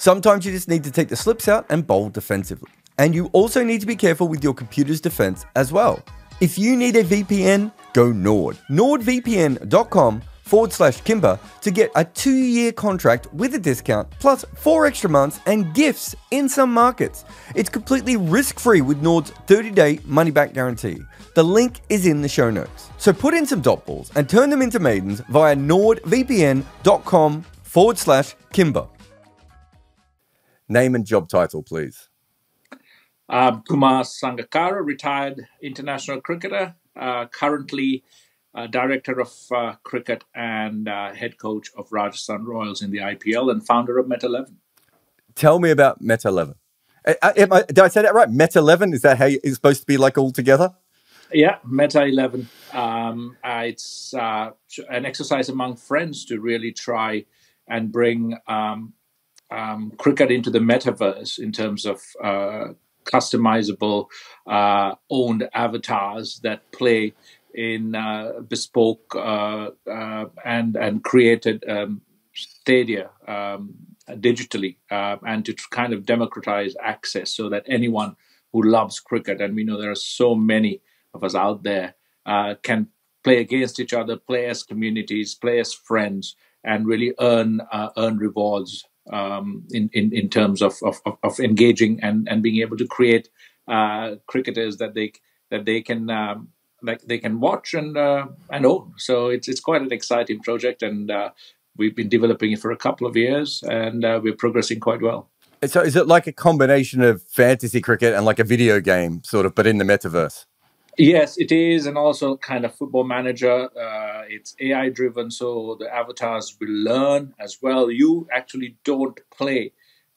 Sometimes you just need to take the slips out and bowl defensively. And you also need to be careful with your computer's defense as well. If you need a VPN, go Nord. NordVPN.com forward slash Kimber to get a two year contract with a discount, plus four extra months and gifts in some markets. It's completely risk free with Nord's 30 day money back guarantee. The link is in the show notes. So put in some dot balls and turn them into maidens via nordvpn.com forward slash Kimber. Name and job title, please. Uh, Kumar Sangakkara, retired international cricketer, uh, currently uh, director of uh, cricket and uh, head coach of Rajasthan Royals in the IPL and founder of Met 11. Tell me about Met 11. I, I, did I say that right? Met 11? Is that how it's supposed to be like all together? Yeah, Meta 11. Um, uh, it's uh, an exercise among friends to really try and bring um, um, cricket into the metaverse in terms of uh, customizable, uh, owned avatars that play in uh, bespoke uh, and and created um, stadia um, digitally, and to kind of democratize access so that anyone who loves cricket, and we know there are so many of us out there uh, can play against each other, play as communities, play as friends, and really earn uh, earn rewards um, in, in in terms of of, of engaging and, and being able to create uh, cricketers that they that they can um, like they can watch and uh, and own. So it's it's quite an exciting project, and uh, we've been developing it for a couple of years, and uh, we're progressing quite well. So is it like a combination of fantasy cricket and like a video game, sort of, but in the metaverse? Yes, it is, and also kind of football manager. It's AI driven, so the avatars will learn as well. You actually don't play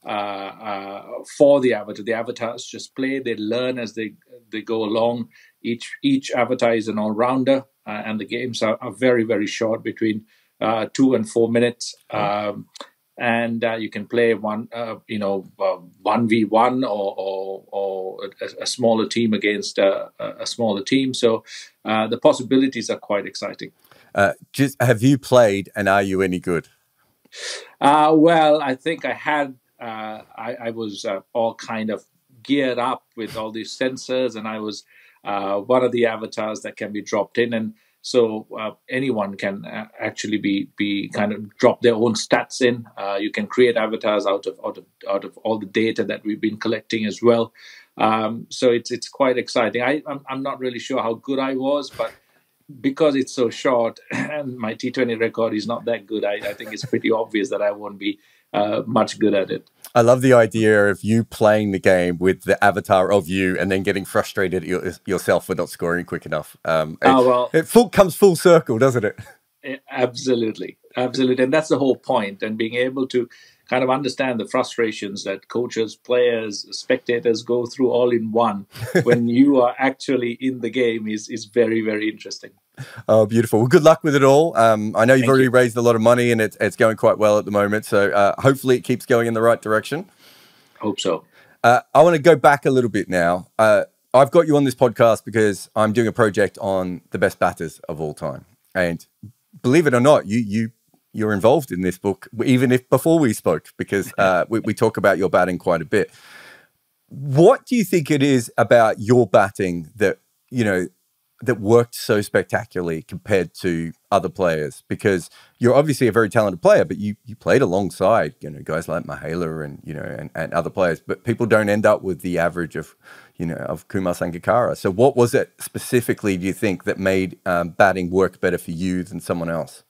uh, uh, for the avatar. The avatars just play; they learn as they they go along. Each each avatar is an all rounder, uh, and the games are, are, very very short, between uh, two and four minutes. Um, and uh, you can play one, uh, you know, one v one or, or, or a, a, smaller team against a, a smaller team. So uh, the possibilities are quite exciting. Uh, just have you played, and are you any good? Uh, well, I think I had. I, I, was all kind of geared up with all these sensors, and I was one of the avatars that can be dropped in and so uh, anyone can uh, actually be be kind of drop their own stats in. Uh, you can create avatars out of out of out of all the data that we've been collecting as well. Um, so it's it's quite exciting. I I'm, I'm not really sure how good I was, but because it's so short and my T20 record is not that good, I, I think it's pretty obvious that I won't be uh, much good at it. I love the idea of you playing the game with the avatar of you and then getting frustrated yourself for not scoring quick enough. Um, it, oh, well, it full, comes full circle, doesn't it? it? Absolutely. Absolutely. And that's the whole point. And being able to kind of understand the frustrations that coaches, players, spectators go through all in one when you are actually in the game is, is very, very interesting. Oh, beautiful. Well, good luck with it all. Um, I know you've Thank already you. raised a lot of money and it's, it's going quite well at the moment. So uh, hopefully it keeps going in the right direction. Hope so. Uh, I want to go back a little bit now. Uh, I've got you on this podcast because I'm doing a project on the best batters of all time. And believe it or not, you you you're involved in this book, even if before we spoke, because uh, we, we talk about your batting quite a bit. What do you think it is about your batting that you know that worked so spectacularly compared to other players? Because you're obviously a very talented player, but you you played alongside you know guys like Mahela and you know and, and other players, but people don't end up with the average of you know of Kumar Sangakkara. So what was it specifically? Do you think that made um, batting work better for you than someone else?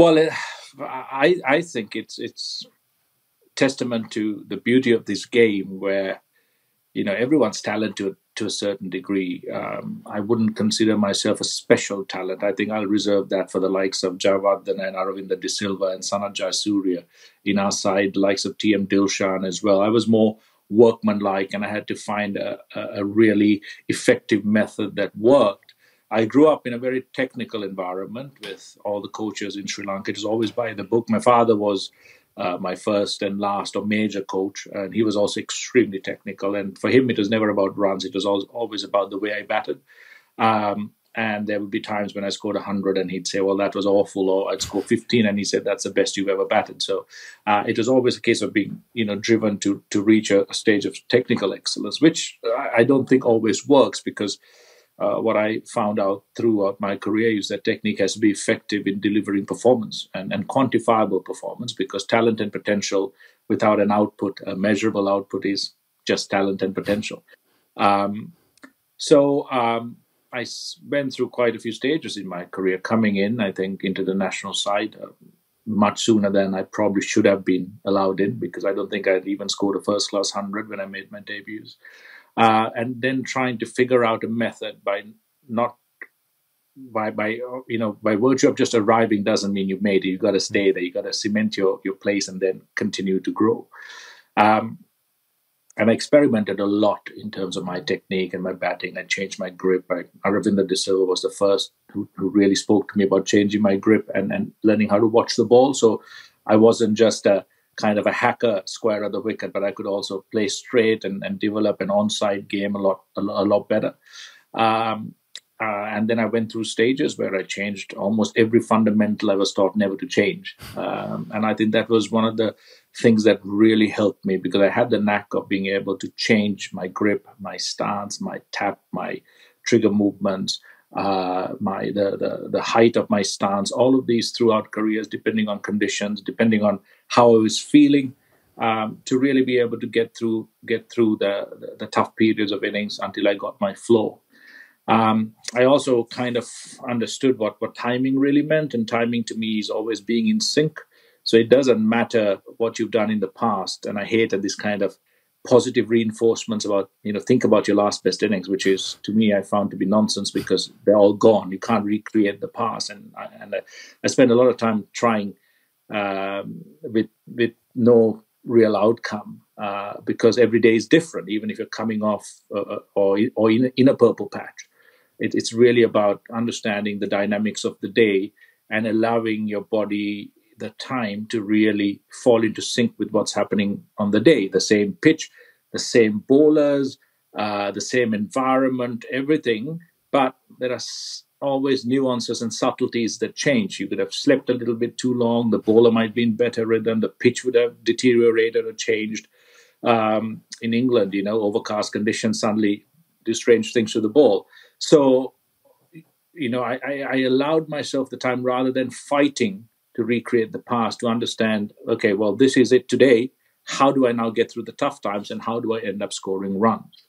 Well, it, I I think it's it's testament to the beauty of this game where you know everyone's talented to to a certain degree. Um, I wouldn't consider myself a special talent. I think I'll reserve that for the likes of Jayawardene and Aravinda De Silva and Sanath Jayasuriya. In our side, likes of T.M. Dilshan as well. I was more workmanlike and I had to find a, a really effective method that worked. I grew up in a very technical environment with all the coaches in Sri Lanka. It was always by the book. My father was uh, my first and last or major coach, and he was also extremely technical. And for him, it was never about runs; it was always about the way I batted. Um, and there would be times when I scored 100 and he'd say, well, that was awful, or I'd score 15 and he said, that's the best you've ever batted. So uh, it was always a case of being, you know, driven to to reach a, a stage of technical excellence, which I, I don't think always works because uh, what I found out throughout my career is that technique has to be effective in delivering performance and, and quantifiable performance because talent and potential without an output, a measurable output, is just talent and potential. Um, so um, I went through quite a few stages in my career, coming in, I think, into the national side uh, much sooner than I probably should have been allowed in because I don't think I'd even scored a first class 100 when I made my debuts. Uh, and then trying to figure out a method by not by by you know by virtue of just arriving doesn't mean you've made it. You've got to stay there. You've got to cement your your place and then continue to grow. Um, and I experimented a lot in terms of my technique and my batting. I changed my grip. I, Aravinda De Silva was the first who, who really spoke to me about changing my grip and, and learning how to watch the ball. So I wasn't just a kind of a hacker square of the wicket, but I could also play straight and, and develop an onside game a lot a, a lot better. Um, uh, and then I went through stages where I changed almost every fundamental I was taught never to change. Um, and I think that was one of the things that really helped me because I had the knack of being able to change my grip, my stance, my tap, my trigger movements, uh, my the, the the height of my stance, all of these throughout careers, depending on conditions, depending on how I was feeling, um, to really be able to get through get through the, the, the tough periods of innings until I got my flow. Um, I also kind of understood what what timing really meant, and timing to me is always being in sync. So it doesn't matter what you've done in the past, and I hated this kind of positive reinforcements about you know think about your last best innings which is to me i found to be nonsense because they're all gone. You can't recreate the past. And I, and I, I spend a lot of time trying um, with with no real outcome uh, because every day is different even if you're coming off uh, uh or or in, in a purple patch. It, it's really about understanding the dynamics of the day and allowing your body the time to really fall into sync with what's happening on the day. The same pitch, the same bowlers, uh, the same environment, everything. But there are always nuances and subtleties that change. You could have slept a little bit too long. The bowler might be in better rhythm. The pitch would have deteriorated or changed. Um, in England, you know, overcast conditions suddenly do strange things to the ball. So, you know, I, I, I allowed myself the time rather than fighting to recreate the past to understand okay well this is it today. How do i now get through the tough times and how do i end up scoring runs?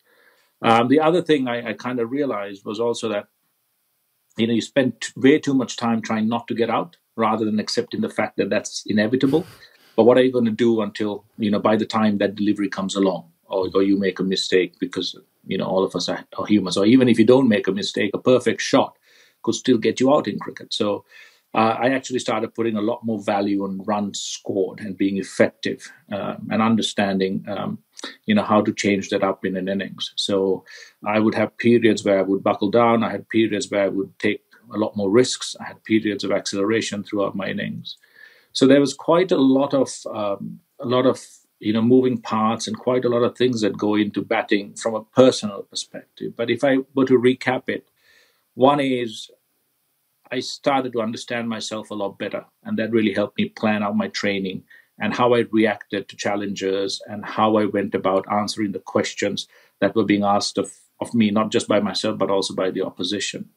Um, the other thing I, I kind of realized was also that you know you spend way too much time trying not to get out rather than accepting the fact that that's inevitable. But what are you going to do until you know by the time that delivery comes along or, or you make a mistake because you know all of us are, are humans or even if you don't make a mistake a perfect shot could still get you out in cricket. So uh, I actually started putting a lot more value on runs scored and being effective uh, and understanding, um, you know, how to change that up in an innings. So I would have periods where I would buckle down. I had periods where I would take a lot more risks. I had periods of acceleration throughout my innings. So there was quite a lot of um, a lot of you know moving parts and quite a lot of things that go into batting from a personal perspective. But if I were to recap it, one is I started to understand myself a lot better. And that really helped me plan out my training and how I reacted to challenges and how I went about answering the questions that were being asked of, of me, not just by myself, but also by the opposition.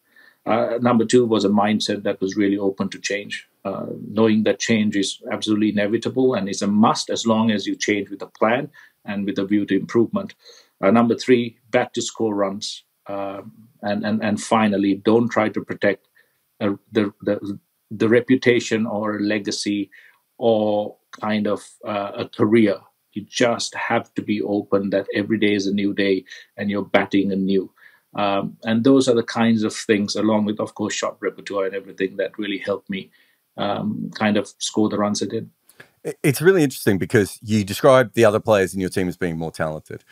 Uh, number two was a mindset that was really open to change, uh, knowing that change is absolutely inevitable and is a must as long as you change with a plan and with a view to improvement. Uh, number three, back to score runs. Um, and, and, and finally, don't try to protect a, the, the the reputation or legacy or kind of uh, a career. You just have to be open that every day is a new day and you're batting anew. Um, and those are the kinds of things, along with, of course, shot repertoire and everything, that really helped me um, kind of score the runs I did. It's really interesting because you described the other players in your team as being more talented.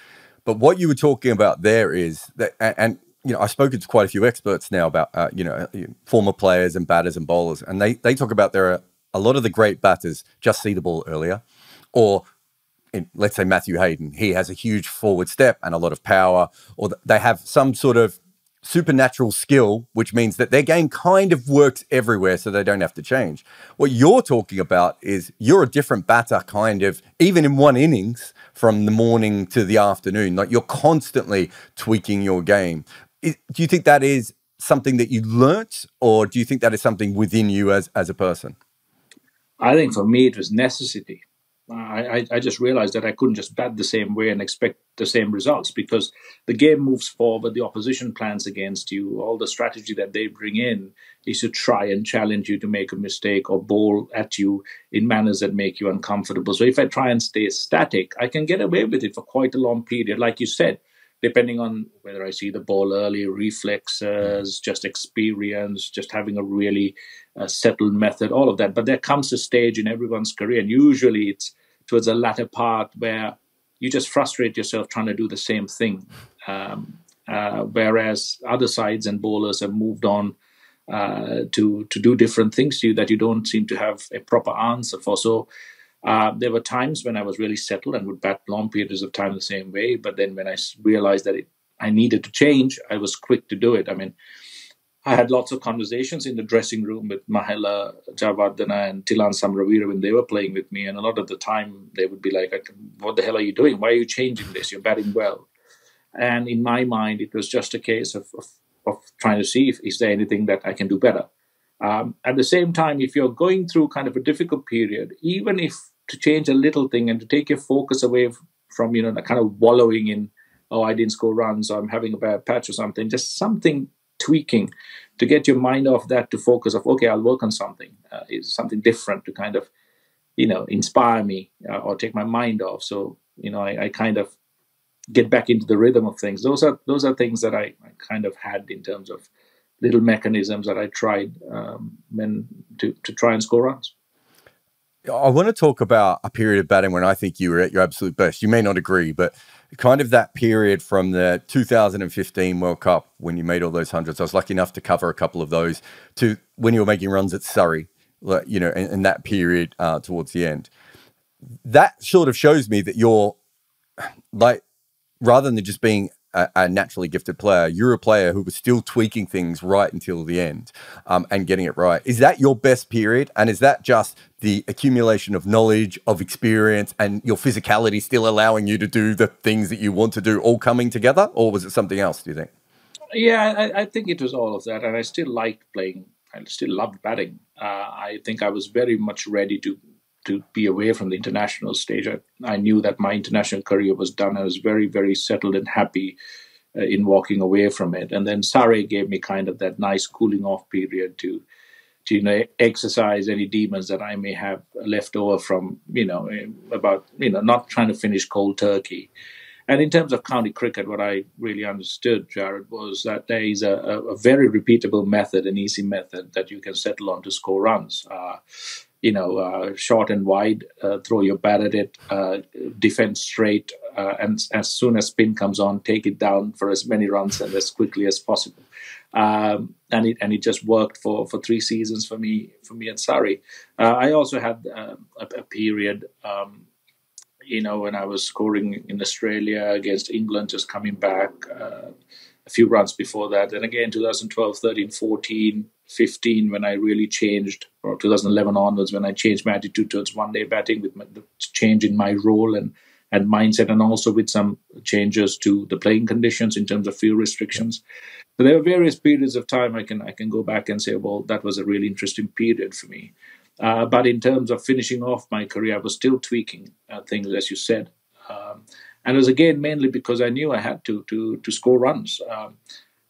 But what you were talking about there is that, and you know, I've spoken to quite a few experts now about, uh, you know, former players and batters and bowlers, and they, they talk about there are a lot of the great batters just see the ball earlier, or in, let's say Matthew Hayden, he has a huge forward step and a lot of power, or they have some sort of supernatural skill, which means that their game kind of works everywhere, so they don't have to change. What you're talking about is you're a different batter, kind of, even in one innings from the morning to the afternoon. Like you're constantly tweaking your game. Do you think that is something that you learnt, or do you think that is something within you as as a person? I think for me it was necessity. I, I, just realized that I couldn't just bat the same way and expect the same results because the game moves forward, the opposition plans against you, all the strategy that they bring in is to try and challenge you to make a mistake or bowl at you in manners that make you uncomfortable. So if I try and stay static, I can get away with it for quite a long period. Like you said, depending on whether I see the ball early, reflexes, just experience, just having a really uh, settled method, all of that. But there comes a stage in everyone's career, and usually it's towards the latter part where you just frustrate yourself trying to do the same thing. Um, uh, whereas other sides and bowlers have moved on uh, to to do different things to you that you don't seem to have a proper answer for. So uh, there were times when I was really settled and would bat long periods of time the same way. But then when I realized that it, I needed to change, I was quick to do it. I mean, I had lots of conversations in the dressing room with Mahela Jayawardene and Tilan Samaraweera when they were playing with me. And a lot of the time they would be like, What the hell are you doing? Why are you changing this? You're batting well. And in my mind, it was just a case of, of, of trying to see if is there anything that I can do better. Um, at the same time, if you're going through kind of a difficult period, even if to change a little thing and to take your focus away from you know kind of wallowing in oh I didn't score runs or I'm having a bad patch or something. Just something tweaking to get your mind off that to focus of okay I'll work on something uh, is something different to kind of you know inspire me uh, or take my mind off. So you know I, I, kind of get back into the rhythm of things. Those are those are things that I, I kind of had in terms of little mechanisms that I tried um, when to, to try and score runs. I want to talk about a period of batting when I think you were at your absolute best. You may not agree, but kind of that period from the 2015 World Cup when you made all those hundreds. I was lucky enough to cover a couple of those to when you were making runs at Surrey, you know, in, in that period uh, towards the end. That sort of shows me that you're like, rather than just being a, naturally gifted player. You're a player who was still tweaking things right until the end um, and getting it right. Is that your best period? And is that just the accumulation of knowledge, of experience, and your physicality still allowing you to do the things that you want to do all coming together? Or was it something else, do you think? Yeah, I, I think it was all of that. And I still liked playing, I still loved batting. Uh, I think I was very much ready to to be away from the international stage. I, I, knew that my international career was done. I was very, very settled and happy uh, in walking away from it. And then Surrey gave me kind of that nice cooling off period to, to you know, exercise any demons that I may have left over from, you know, eh, about, you know, not trying to finish cold turkey. And in terms of county cricket, what I really understood, Jarrod, was that there is a, a very repeatable method, an easy method that you can settle on to score runs. Uh, you know, uh, short and wide, uh, throw your bat at it, uh, defend straight, uh, and as soon as spin comes on, take it down for as many runs and as quickly as possible. Um, and it and it just worked for, for three seasons for me for me at Surrey. Uh, I also had uh, a, a, period. Um, you know, when I was scoring in Australia against England, just coming back, a few runs before that. And again, 2012, 13, 14, 15, when I really changed, or 2011 onwards, when I changed my attitude towards one day batting with my, the change in my role and, and mindset, and also with some changes to the playing conditions in terms of field restrictions. So there are various periods of time I can I can go back and say, well, that was a really interesting period for me. Uh, but in terms of finishing off my career, I was still tweaking uh, things, as you said. Um, and it was again mainly because I knew I had to to to score runs. Um,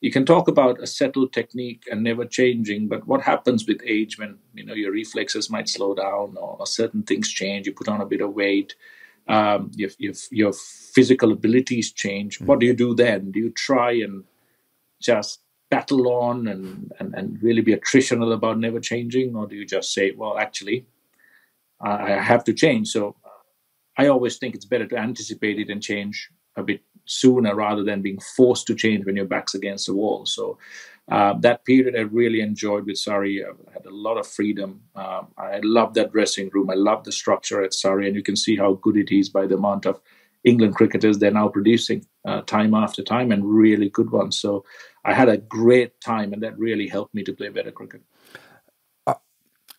you can talk about a settled technique and never changing, but what happens with age when you know your reflexes might slow down or, or certain things change? You put on a bit of weight, um, your, your, your physical abilities change. What do you do then? Do you try and just battle on and, and, and really be attritional about never changing, or do you just say, well, actually, I have to change? So I always think it's better to anticipate it and change a bit sooner rather than being forced to change when your back's against the wall. So uh, that period I really enjoyed with Surrey. I had a lot of freedom. Um, I love that dressing room. I love the structure at Surrey, and you can see how good it is by the amount of England cricketers they're now producing uh, time after time and really good ones. So I had a great time, and that really helped me to play better cricket.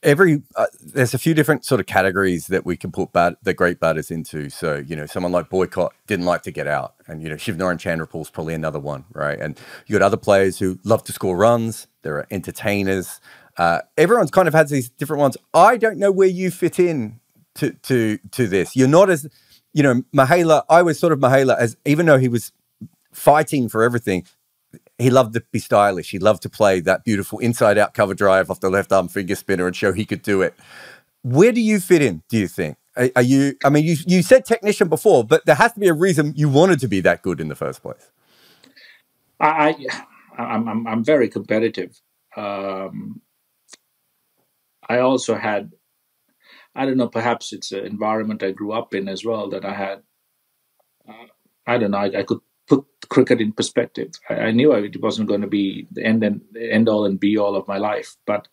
Every uh, there's a few different sort of categories that we can put bat- the great batters into. So you know, someone like Boycott didn't like to get out, and you know, Shivnarine Chanderpaul's probably another one, right? And you got other players who love to score runs. There are entertainers. Uh, everyone's kind of has these different ones. I don't know where you fit in to to to this. You're not as you know, Mahela, I was sort of Mahela as even though he was fighting for everything, he loved to be stylish. He loved to play that beautiful inside out cover drive off the left arm finger spinner and show he could do it. Where do you fit in, do you think? Are, are you, I mean, you, you said technician before, but there has to be a reason you wanted to be that good in the first place. I, I I'm, I'm, I'm very competitive. Um, I also had I don't know, perhaps it's an environment I grew up in as well that I had. Uh, I don't know. I, I, could put cricket in perspective. I, I, knew it wasn't going to be the end and end all and be all of my life, but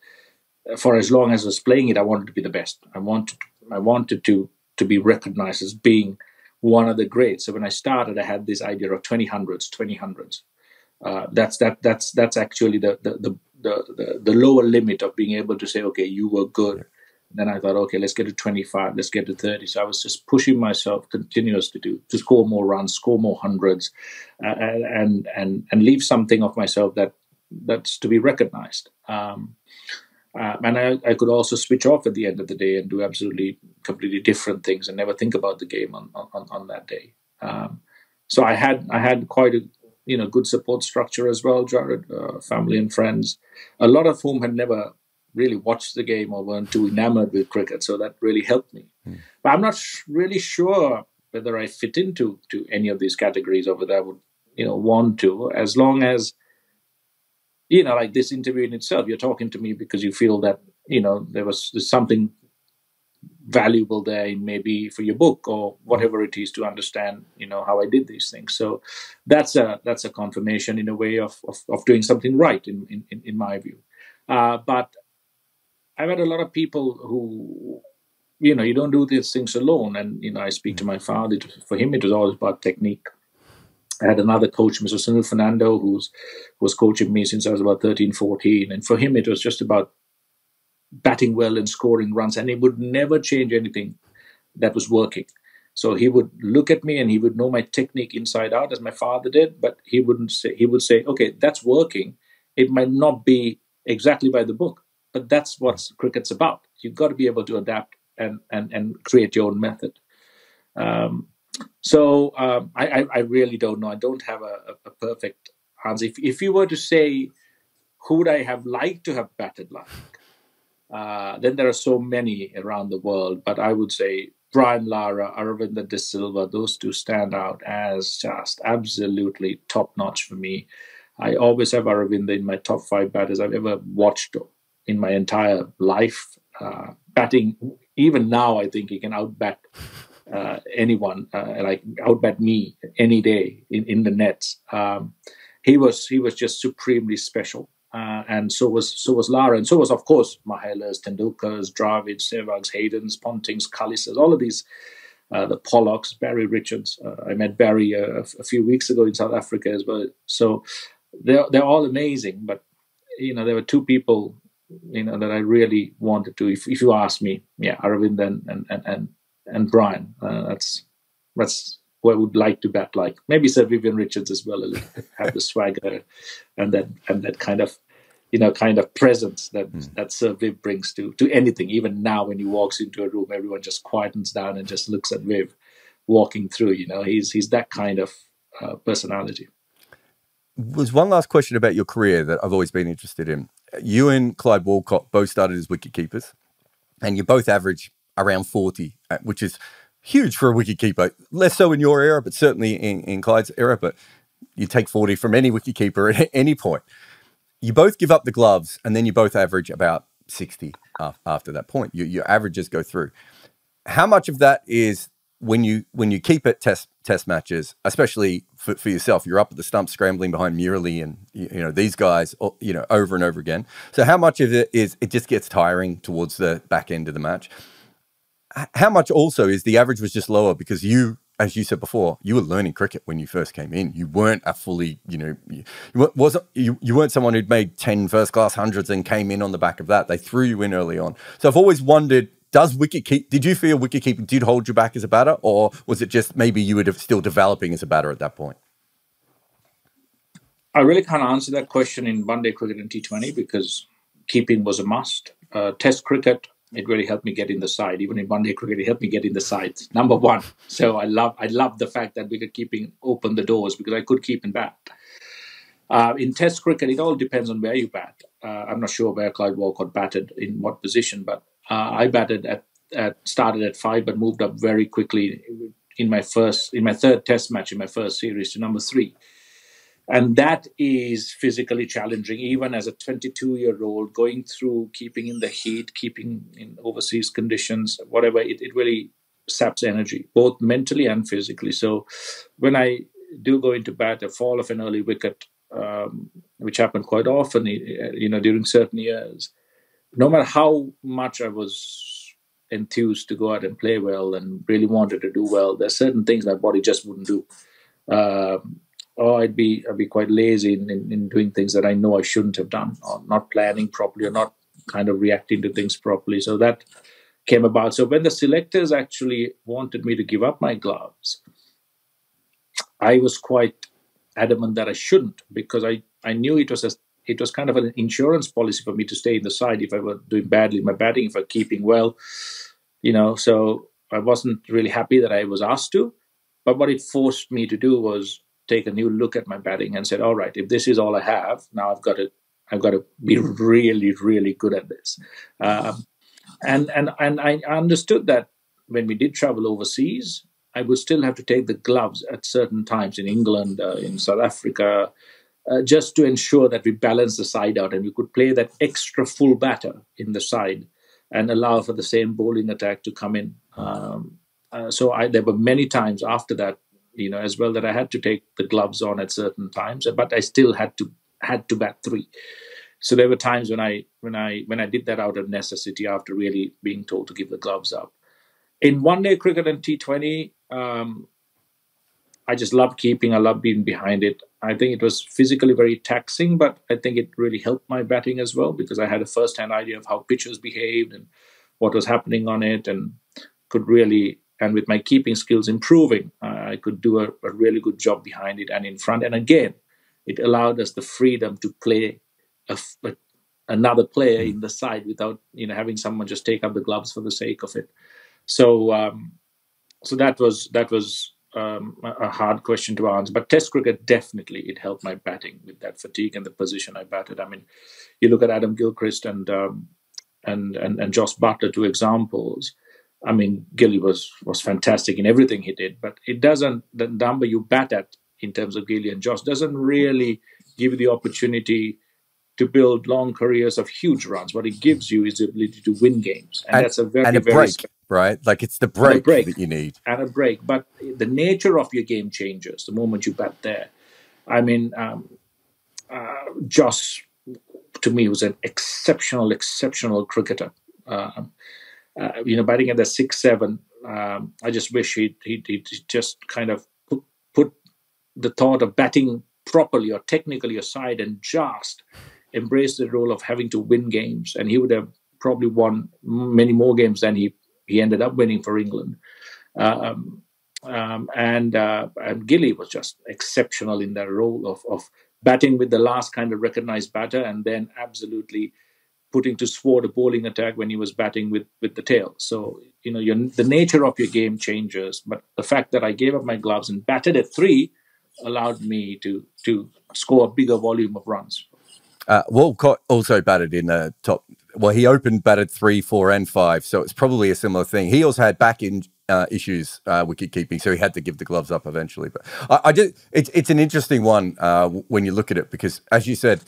for as long as I was playing it, I wanted to be the best. I wanted, I wanted to to be recognized as being one of the greats. So when I started, I had this idea of twenty hundreds, twenty hundreds. Uh, that's that that's that's actually the the, the the the lower limit of being able to say, okay, you were good then I thought, okay, let's get to 25, let's get to 30. So I was just pushing myself continuously to do to score more runs, score more hundreds, uh, and and and leave something of myself that that's to be recognized. Um, uh, and I, I could also switch off at the end of the day and do absolutely completely different things and never think about the game on on, on that day. Um, so I had I had quite a you know good support structure as well, Jarrod, uh, family and friends, a lot of whom had never really watched the game or weren't too enamored with cricket. So that really helped me. Mm. But I'm not sh- really sure whether I fit into to any of these categories or whether I would, you know, want to. As long as, you know, like this interview in itself, you're talking to me because you feel that, you know, there was something valuable there maybe for your book or whatever it is to understand you know how i did these things so that's a that's a confirmation in a way of of, of doing something right in, in in my view uh, but I've had a lot of people who, you know, you don't do these things alone. And, you know, I speak to mm. my father. For him, it was always about technique. I had another coach, Mr. Sunil Fernando, who's who was coaching me since I was about 13, 14. And for him, it was just about batting well and scoring runs. And he would never change anything that was working. So he would look at me and he would know my technique inside out, as my father did. But he wouldn't say. He would say, "Okay, that's working. It might not be exactly by the book, but that's what cricket's about. You've got to be able to adapt and and, and create your own method. Um, so um, I, I, really don't know. I don't have a, a, perfect answer. If, if you were to say who would I have liked to have batted like, uh, then there are so many around the world. But I would say Brian Lara, Aravinda De Silva, those two stand out as just absolutely top notch for me. I always have Aravinda in my top five batters I've ever watched in my entire life. Uh, batting, even now, I think he can outbat uh, anyone, uh, like outbat me any day in, in the nets. Um, he was he was just supremely special, uh, and so was so was Lara, and so was of course Mahelas, Tendulkars, Dravid, Sehwags, Haydens, Pontings, Kallises, all of these. Uh, the Pollocks, Barry Richards. Uh, I met Barry a, a few weeks ago in South Africa as well. So they're they're all amazing. But you know, there were two people you know that I really wanted to. If, if you ask me, yeah, Aravind and and and and, and Brian, uh, that's that's what I would like to bat like. Maybe Sir Vivian Richards as well, have the swagger and that and that kind of you know kind of presence that mm. that Sir Viv brings to to anything. Even now, when he walks into a room, everyone just quietens down and just looks at Viv walking through. You know, he's he's that kind of uh, personality. Was one last question about your career that I've always been interested in you and Clyde Walcott both started as wicket keepers, and you both average around 40, uh, which is huge for a wicket keeper. Less so in your era, but certainly in, in Clyde's era. But you take 40 from any wicket keeper at any point. You both give up the gloves, and then you both average about 60 after that point. You, your averages go through. How much of that is when you when you keep it test test matches, especially for, for yourself, you're up at the stump scrambling behind Murali and you, you, know these guys, you know, over and over again. So how much of it is it just gets tiring towards the back end of the match? How much also is the average was just lower because you as you said before, you were learning cricket when you first came in. You weren't a fully, you know, you, wasn't you, you weren't someone who'd made 10 first class hundreds and came in on the back of that. They threw you in early on. So I've always wondered, does wicket keep? Did you feel wicket keeping did hold you back as a batter, or was it just maybe you were still developing as a batter at that point? I really can't answer that question in one day cricket and T20 because keeping was a must. Uh, test cricket, it really helped me get in the side. Even in one day cricket, it helped me get in the side. Number one. So I love I love the fact that wicket keeping opened the doors because I could keep and bat. Uh, in Test cricket, it all depends on where you bat. Uh, I'm not sure where Clive Walcott batted in what position, but uh, I batted at, at started at five, but moved up very quickly in my first in my third Test match in my first series to number three. And that is physically challenging even as a 22 year old going through keeping in the heat keeping in overseas conditions whatever it, it really saps energy both mentally and physically. So when i do go into bat a fall of an early wicket um, which happened quite often you know during certain years no matter how much i was enthused to go out and play well and really wanted to do well there's certain things my body just wouldn't do um, or I'd be I'd be quite lazy in, in, in, doing things that I know I shouldn't have done, or not planning properly, or not kind of reacting to things properly. So that came about. So when the selectors actually wanted me to give up my gloves, I was quite adamant that I shouldn't because I, I knew it was a it was kind of an insurance policy for me to stay in the side if I were doing badly in my batting, if I were keeping well, you know. So I wasn't really happy that I was asked to. But what it forced me to do was take a new look at my batting and said, all right, if this is all I have, now I've got to I've got to be really, really good at this. Um, and and and I understood that when we did travel overseas, I would still have to take the gloves at certain times in England, uh, in South Africa, uh, just to ensure that we balance the side out and we could play that extra full batter in the side and allow for the same bowling attack to come in. Um, uh, so I, there were many times after that you know as well that I had to take the gloves on at certain times, but I still had to had to bat three. So there were times when I when I when I did that out of necessity after really being told to give the gloves up. In one day cricket and T20, um, I just love keeping. I love being behind it. I think it was physically very taxing, but I think it really helped my batting as well because I had a first-hand idea of how pitches behaved and what was happening on it, and could really and with my keeping skills improving, uh, I could do a, a, really good job behind it and in front. And again, it allowed us the freedom to play a, a, another player in the side without you know having someone just take up the gloves for the sake of it. So um, so that was that was um, a hard question to answer. But Test cricket definitely it helped my batting with that fatigue and the position I batted. I mean, you look at Adam Gilchrist and um, and, and and Jos Buttler, two examples I mean, Gilly was was fantastic in everything he did, but it doesn't the number you bat at in terms of Gilly and Jos doesn't really give you the opportunity to build long careers of huge runs. What it gives you is the ability to win games, and, and that's a very and a very break, right? Like it's the break, break, that you need and a break. But the nature of your game changes the moment you bat there. I mean, um, uh, Jos to me was an exceptional, exceptional cricketer. Uh, uh, you know, batting at the six seven, um, I just wish he'd, he'd, he'd, just kind of put, put the thought of batting properly or technically aside and just embrace the role of having to win games. And he would have probably won many more games than he, he ended up winning for England. Um, um, and uh, and Gilly was just exceptional in that role of, of batting with the last kind of recognized batter and then absolutely putting to sword a bowling attack when he was batting with with the tail. So you know, your, the nature of your game changes. But the fact that I gave up my gloves and batted at three allowed me to to score a bigger volume of runs. Uh, Walcott also batted in the top. Well, he opened batted three, four, and five, so it's probably a similar thing. He also had back in uh, issues uh, wicket keeping, so he had to give the gloves up eventually. But I, I just, it's it's an interesting one uh, when you look at it because, as you said,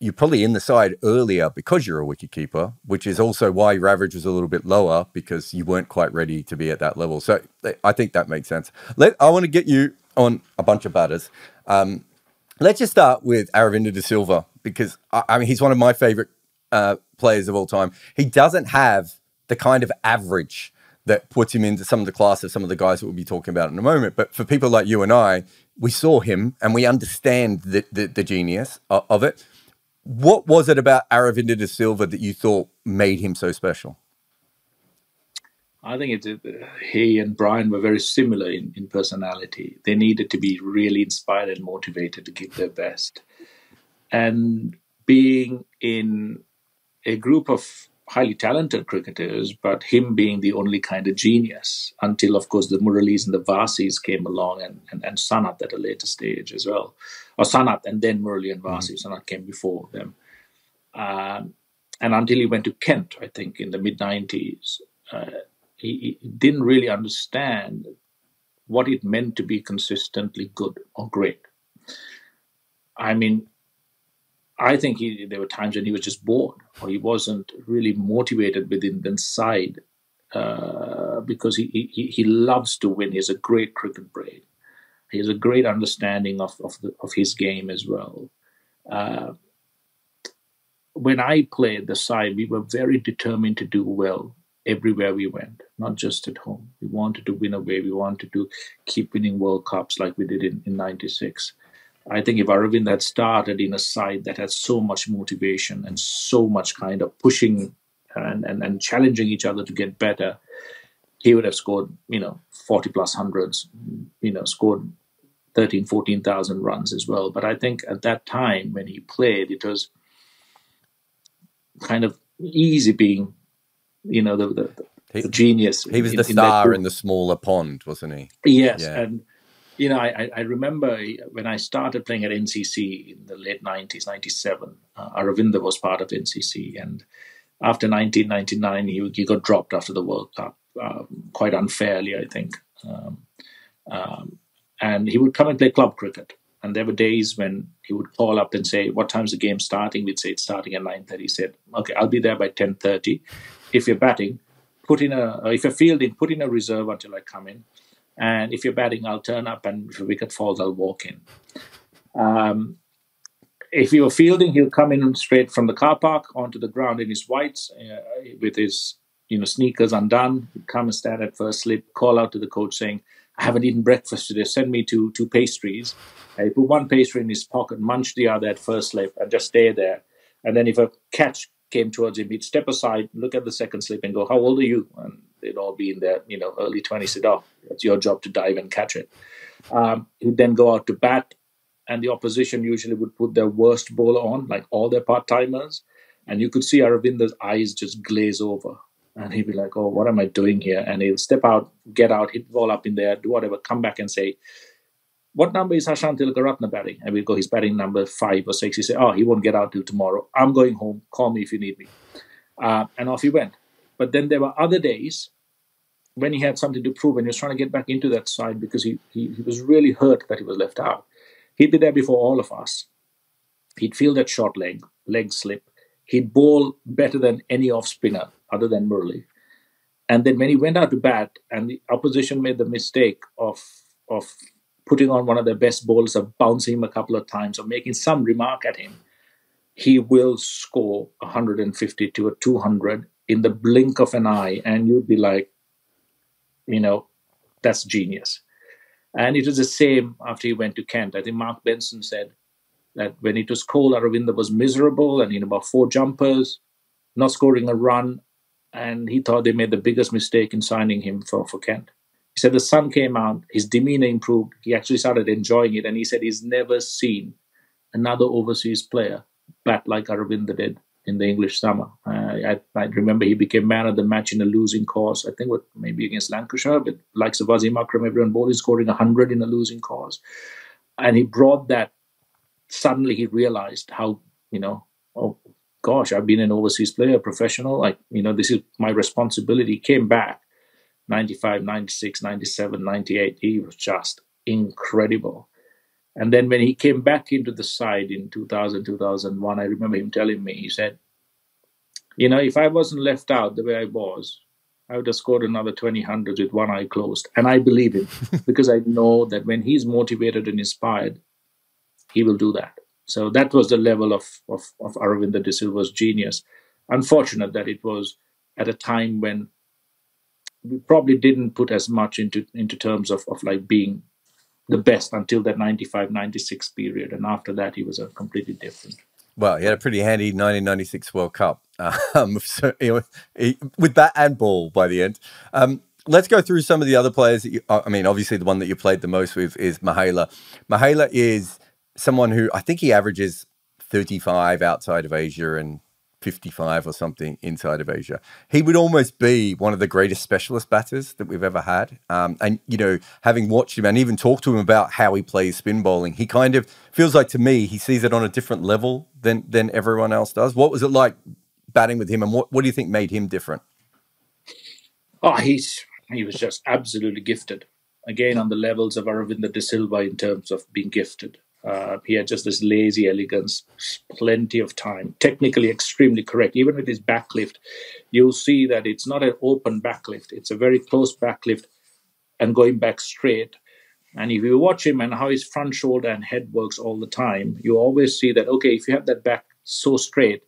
you're probably in the side earlier because you're a wicketkeeper, which is also why your average was a little bit lower because you weren't quite ready to be at that level. So I think that makes sense. Let I want to get you on a bunch of batters. Um, let's just start with Aravinda de Silva because I, I mean he's one of my favorite uh, players of all time. He doesn't have the kind of average that puts him into some of the class of some of the guys that we'll be talking about in a moment. But for people like you and I, we saw him and we understand the, the, the genius of it. What was it about Aravinda de Silva that you thought made him so special? I think it, uh, he and Brian were very similar in, in personality. They needed to be really inspired and motivated to give their best. And being in a group of highly talented cricketers, but him being the only kind of genius until, of course, the Muralis and the Vasis came along and, and, and Sanath at a later stage as well. Or Sanath and then Murali and Vasi. Mm-hmm. Sanath came before them. Um, and until he went to Kent, I think, in the mid 90s, uh, he, he didn't really understand what it meant to be consistently good or great. I mean, I think he, there were times when he was just bored or he wasn't really motivated within the side uh, because he, he, he loves to win. He has a great cricket brain. He has a great understanding of, of, the, of his game as well. Uh, when I played the side, we were very determined to do well everywhere we went, not just at home. We wanted to win away. We wanted to keep winning World Cups like we did in, in 96. I think if Aravind had started in a side that had so much motivation and so much kind of pushing and, and, and challenging each other to get better, he would have scored, you know, 40 plus hundreds, you know, scored 13, 14,000 runs as well. But I think at that time when he played, it was kind of easy being, you know, the, the, he, the genius. He was in, the star in, in, the smaller pond, wasn't he? Yes. Yeah. And you know, I, I, remember when I started playing at NCC in the late 90s, 97, uh, Aravinda was part of NCC. And after 1999, he, he got dropped after the World Cup, um, quite unfairly, I think. Um, um, and he would come and play club cricket. And there were days when he would call up and say, "What time's the game starting?" We'd say it's starting at 9:30. He said, "Okay, I'll be there by 10:30. If you're batting, put in a. If you're fielding, put in a reserve until I come in. And if you're batting, I'll turn up, and if a wicket falls, I'll walk in. Um, if you're fielding, he'll come in straight from the car park onto the ground in his whites uh, with his you know sneakers undone. He'd come and stand at first slip, call out to the coach saying, "I haven't eaten breakfast today. Send me two two pastries." And he put one pastry in his pocket, munch the other at first slip, and just stay there. And then if a catch came towards him, he'd step aside, look at the second slip, and go, "How old are you?" And they'd all be in their you know early twenties. Said, "Oh, it's your job to dive and catch it." Um, he'd then go out to bat, and the opposition usually would put their worst bowler on, like all their part timers, and you could see Aravinda's eyes just glaze over. And he'd be like, "Oh, what am I doing here?" And he'll step out, get out, hit the ball up in there, do whatever, come back and say, what number is Hashan Tilakaratne batting? And we go, he's batting number five or six. He said, oh, he won't get out till tomorrow. I'm going home. Call me if you need me. Uh, and off he went. But then there were other days when he had something to prove and he was trying to get back into that side because he, he, he was really hurt that he was left out. He'd be there before all of us. He'd feel that short leg, leg slip. He'd bowl better than any off spinner other than Murali. And then when he went out to bat and the opposition made the mistake of of putting on one of their best bowlers or bouncing him a couple of times or making some remark at him, he will score 150 to a 200 in the blink of an eye. And you'd be like, you know, that's genius. And it was the same after he went to Kent. I think Mark Benson said that when it was cold, Aravinda was miserable and in about four jumpers, not scoring a run. And he thought they made the biggest mistake in signing him for, for Kent. He said the sun came out, his demeanor improved. He actually started enjoying it. And he said he's never seen another overseas player bat like Aravinda did in the English summer. Uh, I, I, remember he became man of the match in a losing cause. I think what maybe against Lancashire, but like Wasim Akram, everyone bowling scoring 100 in a losing cause. And he brought that, suddenly he realized how, you know, oh gosh, I've been an overseas player, professional. Like, you know, this is my responsibility. He came back 95, 96, 97, 98. He was just incredible. And then when he came back into the side in 2000, 2001, I remember him telling me, he said, You know, if I wasn't left out the way I was, I would have scored another 20 hundreds with one eye closed. And I believe him because I know that when he's motivated and inspired, he will do that. So that was the level of, of, of Aravinda de Silva's genius. Unfortunate that it was at a time when we probably didn't put as much into into terms of, of like being the best until that 95 96 period and after that he was a completely different. Well he had a pretty handy 1996 world cup um, so, he, with bat and ball by the end. Um, let's go through some of the other players you, i mean obviously the one that you played the most with is mahela. Mahela is someone who i think he averages 35 outside of asia and 55 or something inside of Asia. He would almost be one of the greatest specialist batters that we've ever had. Um, and, you know, having watched him and even talked to him about how he plays spin bowling, he kind of feels like to me, he sees it on a different level than, than everyone else does. What was it like batting with him and what, what do you think made him different? Oh, he's, he was just absolutely gifted. Again, on the levels of Aravinda De Silva in terms of being gifted. Uh, he had just this lazy elegance, plenty of time, technically extremely correct. Even with his backlift, you'll see that it's not an open backlift, it's a very close backlift and going back straight. And if you watch him and how his front shoulder and head works all the time, you always see that, okay, if you have that back so straight,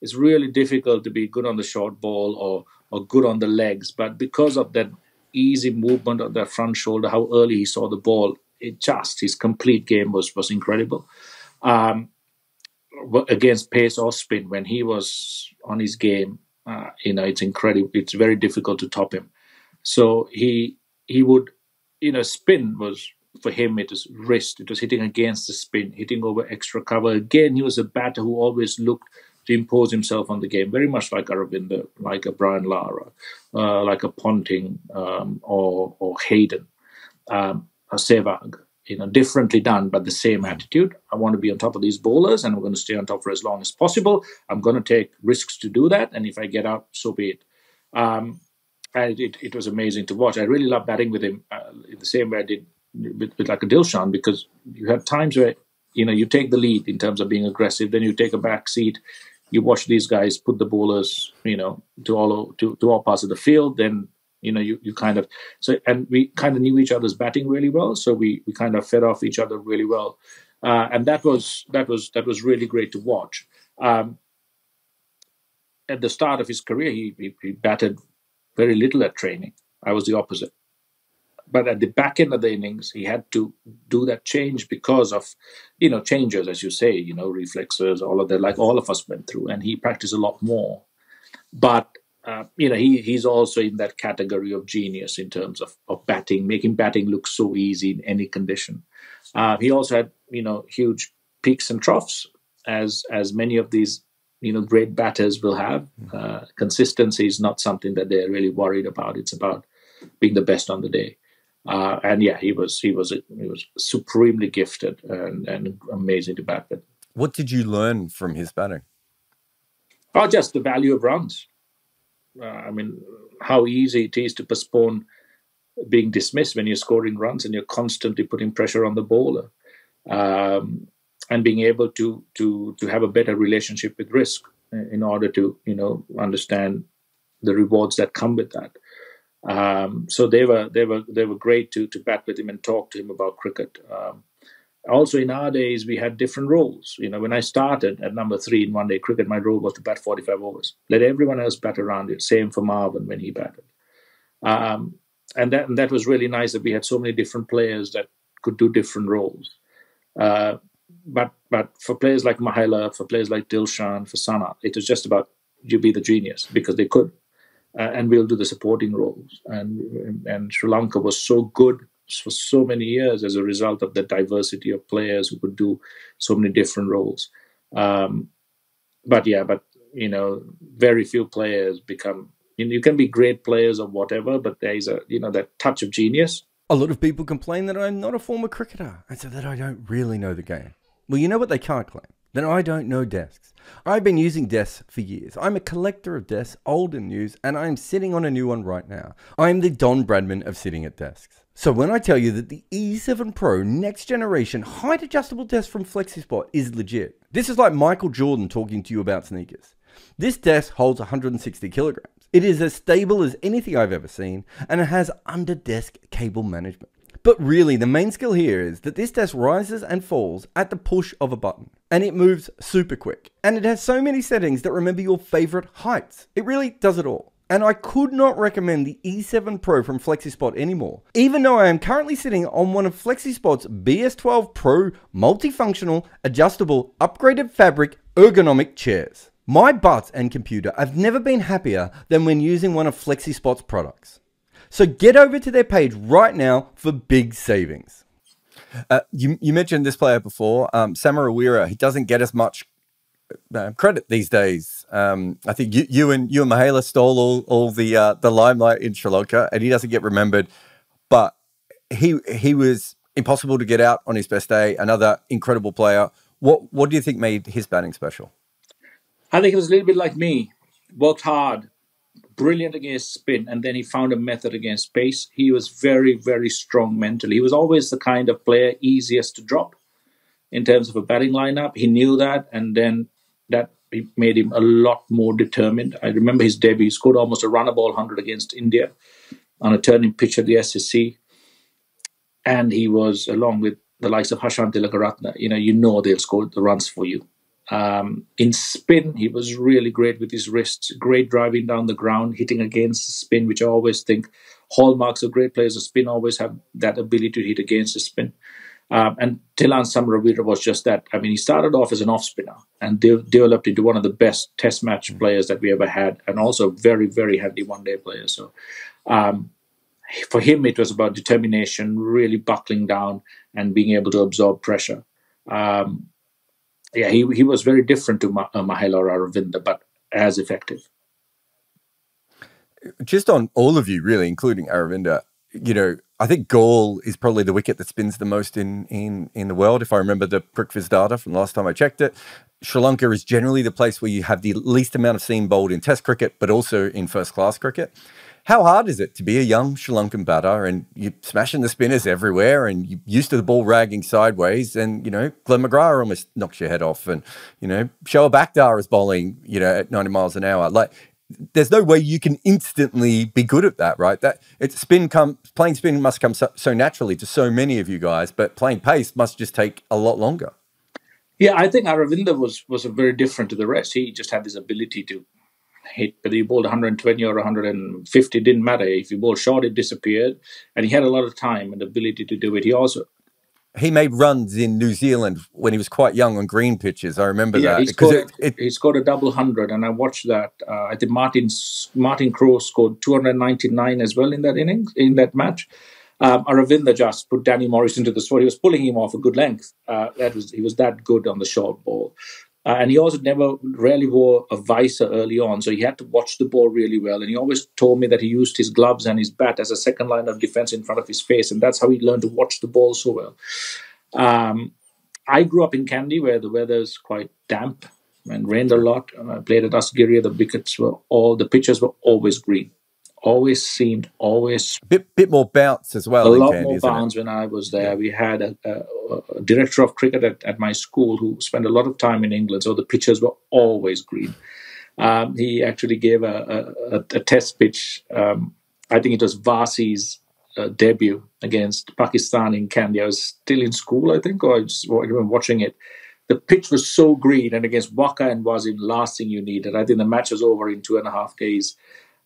it's really difficult to be good on the short ball or, or good on the legs. But because of that easy movement of that front shoulder, how early he saw the ball, it just his complete game was was incredible. Um, against pace or spin, when he was on his game, uh, you know, it's incredible. It's very difficult to top him. So he he would, you know, spin was for him. It was wrist. It was hitting against the spin, hitting over extra cover. Again, he was a batter who always looked to impose himself on the game, very much like Aravinda, like a Brian Lara, uh, like a Ponting um, or or Hayden. Um, Sehwag, you know, differently done, but the same attitude. I want to be on top of these bowlers and I'm going to stay on top for as long as possible. I'm going to take risks to do that. And if I get out, so be it. Um, and it, it, was amazing to watch. I really love batting with him uh, in the same way I did with, with like a Dilshan because you have times where, you know, you take the lead in terms of being aggressive, then you take a back seat, you watch these guys put the bowlers, you know, to all to, to all parts of the field, then you know you, you kind of so and we kind of knew each other's batting really well so we we kind of fed off each other really well. Uh, and that was that was that was really great to watch. Um, at the start of his career he, he, he batted very little at training. I was the opposite. But at the back end of the innings he had to do that change because of you know changes as you say you know reflexes all of that like all of us went through and he practiced a lot more. But uh, you know, he he's also in that category of genius in terms of, of batting, making batting look so easy in any condition. Uh, he also had, you know, huge peaks and troughs, as as many of these, you know, great batters will have. Mm-hmm. Uh, consistency is not something that they're really worried about. It's about being the best on the day. Uh, and yeah, he was he was he was supremely gifted and, and amazing to bat with. What did you learn from his batting? Oh, just the value of runs uh, I mean, how easy it is to postpone being dismissed when you're scoring runs and you're constantly putting pressure on the bowler, um, and being able to to to have a better relationship with risk in order to you know understand the rewards that come with that. Um, so they were they were they were great to to bat with him and talk to him about cricket. Um, also in our days we had different roles you know when i started at number three in one day cricket my role was to bat 45 overs. Let everyone else bat around it. Same for marvan when he batted. Um, and that and that was really nice that we had so many different players that could do different roles. Uh, but but for players like mahela for players like dilshan for sana it was just about you be the genius because they could. Uh, and we'll do the supporting roles. And and sri lanka was so good for so many years as a result of the diversity of players who could do so many different roles. Um, but yeah, but you know, very few players become. You, know, you can be great players or whatever, but there is a you know that touch of genius. A lot of people complain that I'm not a former cricketer and so that I don't really know the game. Well, you know what they can't claim? That I don't know desks. I've been using desks for years. I'm a collector of desks, old and new, and I'm sitting on a new one right now. I'm the Don Bradman of sitting at desks. So when I tell you that the E7 Pro next generation height adjustable desk from FlexiSpot is legit, this is like Michael Jordan talking to you about sneakers. This desk holds 160 kilograms. It is as stable as anything I've ever seen, and it has under desk cable management. But really, the main skill here is that this desk rises and falls at the push of a button, and it moves super quick. And it has so many settings that remember your favorite heights. It really does it all. And I could not recommend the E7 Pro from FlexiSpot anymore, even though I am currently sitting on one of FlexiSpot's BS12 Pro multifunctional, adjustable, upgraded fabric ergonomic chairs. My butt and computer have never been happier than when using one of FlexiSpot's products. So get over to their page right now for big savings. Uh, you, you mentioned this player before, um, Samaraweera. He doesn't get as much uh, credit these days. Um, I think you, you and you and Mahela stole all, all the uh, the limelight in Sri Lanka, and he doesn't get remembered. But he he was impossible to get out on his best day. Another incredible player. What what do you think made his batting special? I think it was a little bit like me. Worked hard, brilliant against spin, and then he found a method against pace. He was very very strong mentally. He was always the kind of player easiest to drop in terms of a batting lineup. He knew that, and then that made him a lot more determined. I remember his debut; he scored almost a runner ball hundred against India on a turning pitch at the SSC, and he was along with the likes of Hashan Tillakaratne. You know, you know they'll score the runs for you. Um, in spin, he was really great with his wrists, great driving down the ground, hitting against the spin, which I always think hallmarks of great players of spin always have that ability to hit against the spin. Um, and Thilan Samaraweera was just that. I mean, he started off as an off spinner and de- developed into one of the best test match mm. players that we ever had, and also very, very handy one day player. So, um, for him, it was about determination, really buckling down and being able to absorb pressure. Um, yeah, he, he was very different to Ma- uh, Mahela or Aravinda, but as effective. Just on all of you, really, including Aravinda, you know, I think Galle is probably the wicket that spins the most in in in the world. If I remember the Cricviz data from last time I checked it, Sri Lanka is generally the place where you have the least amount of seam bowled in Test cricket, but also in first class cricket. How hard is it to be a young Sri Lankan batter and you're smashing the spinners everywhere and you're used to the ball ragging sideways and, you know, Glenn McGrath almost knocks your head off and, you know, Shoaib Akhtar is bowling, you know, at 90 miles an hour. Like, there's no way you can instantly be good at that, right? That it's spin come playing spin must come so, so, naturally to so many of you guys, but playing pace must just take a lot longer. Yeah, I think Aravinda was was very different to the rest. He just had this ability to hit, whether you bowled 120 or 150 didn't matter. If you bowled short, it disappeared, and he had a lot of time and ability to do it. He also he made runs in New Zealand when he was quite young on green pitches. I remember yeah, that. He scored, it, it, he scored a double hundred, and I watched that. Uh, I think Martin Martin Crowe scored 299 as well in that innings in that match. Um, Aravinda just put Danny Morrison into the spot. He was pulling him off a good length. Uh, that was he was that good on the short ball. Uh, and he also never rarely wore a visor early on, so he had to watch the ball really well. And he always told me that he used his gloves and his bat as a second line of defense in front of his face, and that's how he learned to watch the ball so well. Um, I grew up in Kandy, where the weather is quite damp and rained a lot. And I played at Asgiriya. The wickets were all the pitches were always green always seemed always bit bit more bounce as well. A lot more bounce when I was there. Yeah. We had a, a, a, director of cricket at, at my school who spent a lot of time in England, so the pitches were always green. Um, he actually gave a, a test pitch. Um, I think it was Vaas's uh, debut against Pakistan in Kandy. I was still in school, I think, or I just remember watching it. The pitch was so green, and against Waqar and Wasim, last thing you needed. I think the match was over in two and a half days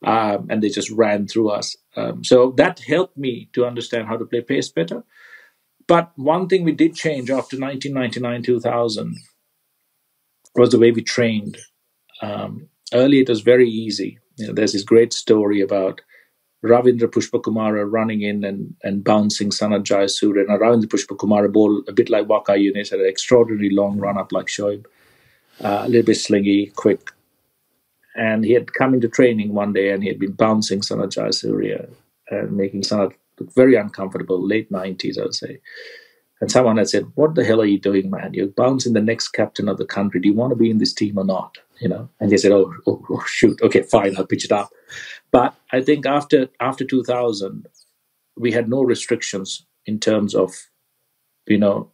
um, and they just ran through us. Um, so that helped me to understand how to play pace better. But one thing we did change after 1999 2000 was the way we trained. Um, early, it was very easy. You know, there's this great story about Ravindra Pushpakumara running in and, and bouncing Sanath Jayasuriya. And Ravindra Pushpakumara ball a bit like Waqar Younis, had an extraordinarily long run up like Shoaib, uh, a little bit slingy, quick. And he had come into training one day and he had been bouncing Sanath Jayasuriya and making Sanath look very uncomfortable, late 90s, I would say. And someone had said, What the hell are you doing, man? You're bouncing the next captain of the country. Do you want to be in this team or not? You know? And he said, Oh, oh, oh shoot, okay, fine, I'll pitch it up. But I think after after 2000, we had no restrictions in terms of, you know,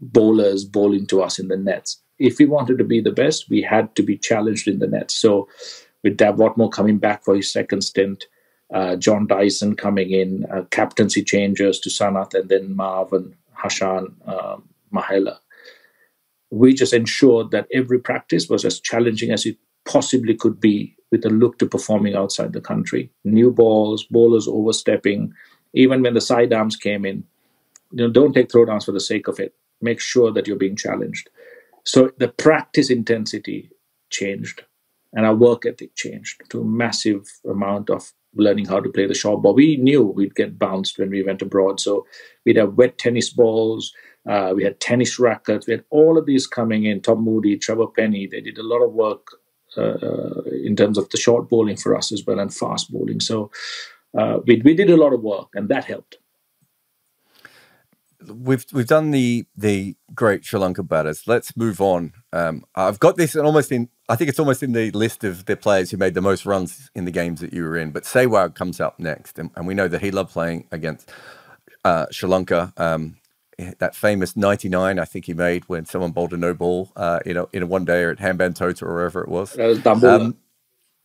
bowlers bowling to us in the nets if we wanted to be the best, we had to be challenged in the net. So with Dav Whatmore coming back for his second stint, uh, John Dyson coming in, uh, captaincy changes to Sanath and then Marv and Hashan, uh, Mahela. We just ensured that every practice was as challenging as it possibly could be with a look to performing outside the country. New balls, bowlers overstepping. Even when the side arms came in, you know, don't take throwdowns for the sake of it. Make sure that you're being challenged. So the practice intensity changed, and our work ethic changed to a massive amount of learning how to play the short ball. We knew we'd get bounced when we went abroad, so we'd have wet tennis balls. Uh, we had tennis rackets. We had all of these coming in. Tom Moody, Trevor Penney, They did a lot of work uh, uh, in terms of the short bowling for us as well and fast bowling. So uh, we we did a lot of work, and that helped. We've we've done the the great Sri Lanka batters. Let's move on. Um, I've got this almost in. I think it's almost in the list of the players who made the most runs in the games that you were in. But Sehwag comes up next, and, and we know that he loved playing against uh, Sri Lanka. Um, that famous 99 I think he made when someone bowled a no ball uh, in, a, in a one day or at Hambantota or wherever it was. That was um,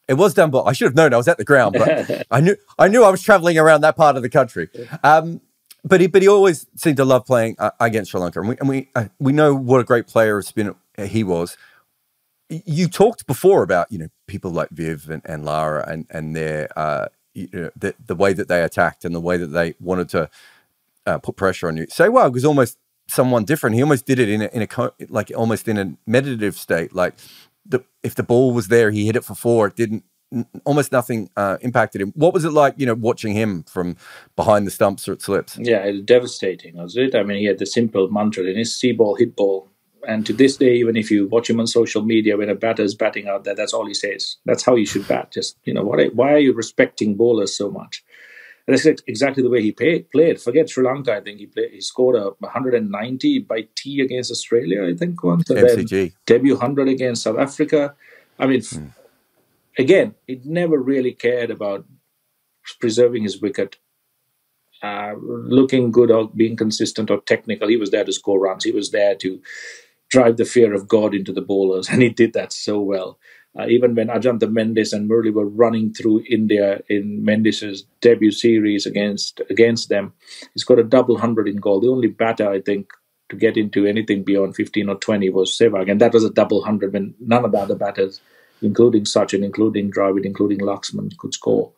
it was Dambulla. I should have known. I was at the ground, but I knew I knew I was traveling around that part of the country. Um, but he but he always seemed to love playing uh, against Sri Lanka, and we and we uh, we know what a great player of spin he was. You talked before about you know people like Viv and, and Lara and and their uh, you know, the the way that they attacked and the way that they wanted to uh, put pressure on you. Say, Sehwag was almost someone different. He almost did it in a, in a like almost in a meditative state. Like the if the ball was there, he hit it for four. It didn't almost nothing uh, impacted him. What was it like, you know, watching him from behind the stumps or at slips? Yeah, it was devastating, was it? I mean, he had the simple mantra in his see ball, hit ball. And to this day, even if you watch him on social media when a batter is batting out there, that's all he says. That's how you should bat. Just, you know, what, why are you respecting bowlers so much? And that's exactly the way he pay, played. Forget Sri Lanka. I think he played. He scored a 190 by T against Australia. I think once. And MCG. debut 100 against South Africa. I mean, mm. Again, he never really cared about preserving his wicket, uh, looking good or being consistent or technical. He was there to score runs. He was there to drive the fear of God into the bowlers, and he did that so well. Uh, even when Ajantha Mendis and Murali were running through India in Mendis's debut series against against them, he's got a double hundred in Galle. The only batter I think to get into anything beyond 15 or 20 was Sehwag, and that was a double hundred when none of the other batters, including Sachin, including Dravid, including Laxman, could score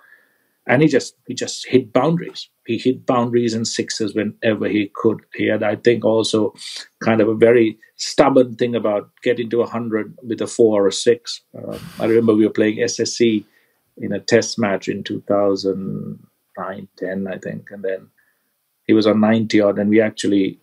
and he just he just hit boundaries. He hit boundaries and sixes whenever he could. He had, I think, also kind of a very stubborn thing about getting to hundred with a four or a six. Um, I remember we were playing SSC in a test match in 2009, 10, I think, and then he was on 90 odd, and we actually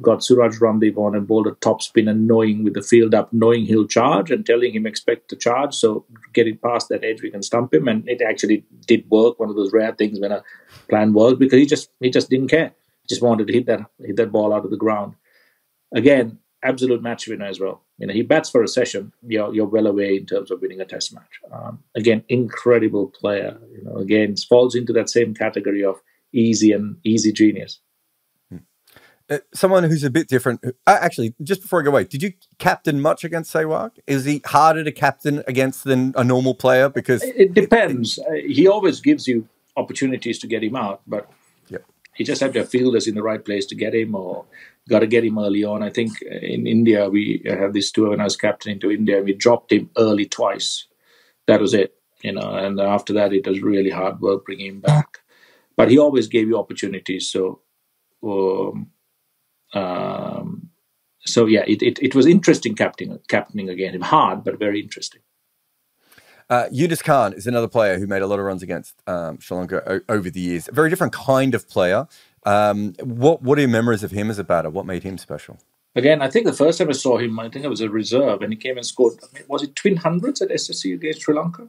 got Suraj Randiv on and bowled a top spin and knowing with the field up, knowing he'll charge and telling him expect to charge. So getting past that edge, we can stump him. And it actually did work. One of those rare things when a plan works because he just he just didn't care. Just wanted to hit that hit that ball out of the ground. Again, absolute match winner as well. You know, he bats for a session. You're you're well away in terms of winning a test match. Um, again, incredible player. You know, again falls into that same category of easy and easy genius. Uh, someone who's a bit different. Uh, actually, just before I go away, did you captain much against Sehwag? Is he harder to captain against than a normal player? Because it, depends. It, it, he always gives you opportunities to get him out, but yep. he just have to have fielders in the right place to get him, or got to get him early on. I think in India we have this tour when I was captaining to India, we dropped him early twice. That was it, you know. And after that, it was really hard work bringing him back. But he always gave you opportunities, so. Um, um, so yeah, it, it, it was interesting captaining captaining again. Hard, but very interesting. Uh, Khan is another player who made a lot of runs against um, Sri Lanka o- over the years. A very different kind of player. Um, what what are your memories of him as a batter? What made him special? Again, I think the first time I saw him, I think it was a reserve, and he came and scored. I mean, was it twin hundreds at SSC against Sri Lanka?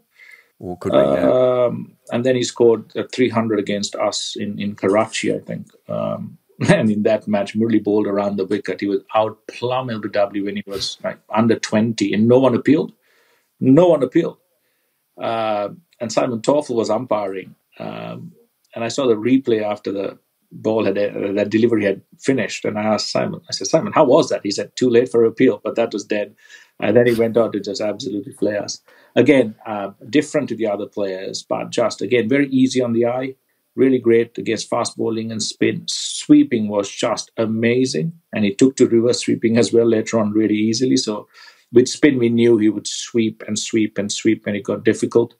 Or could be, yeah. Um, and then he scored a 300 against us in, in Karachi, I think. Um, and in that match, Murli bowled around the wicket. He was out plumb LBW when he was like under 20, and no one appealed. No one appealed. Uh, and Simon Taufel was umpiring. Um, and I saw the replay after the ball had uh, that delivery had finished. And I asked Simon, I said, Simon, how was that? He said, too late for appeal, but that was dead. And then he went on to just absolutely flay us. Again, uh, different to the other players, but just again very easy on the eye really great against fast bowling and spin. Sweeping was just amazing, and he took to reverse sweeping as well later on really easily. So with spin, we knew he would sweep and sweep and sweep when it got difficult.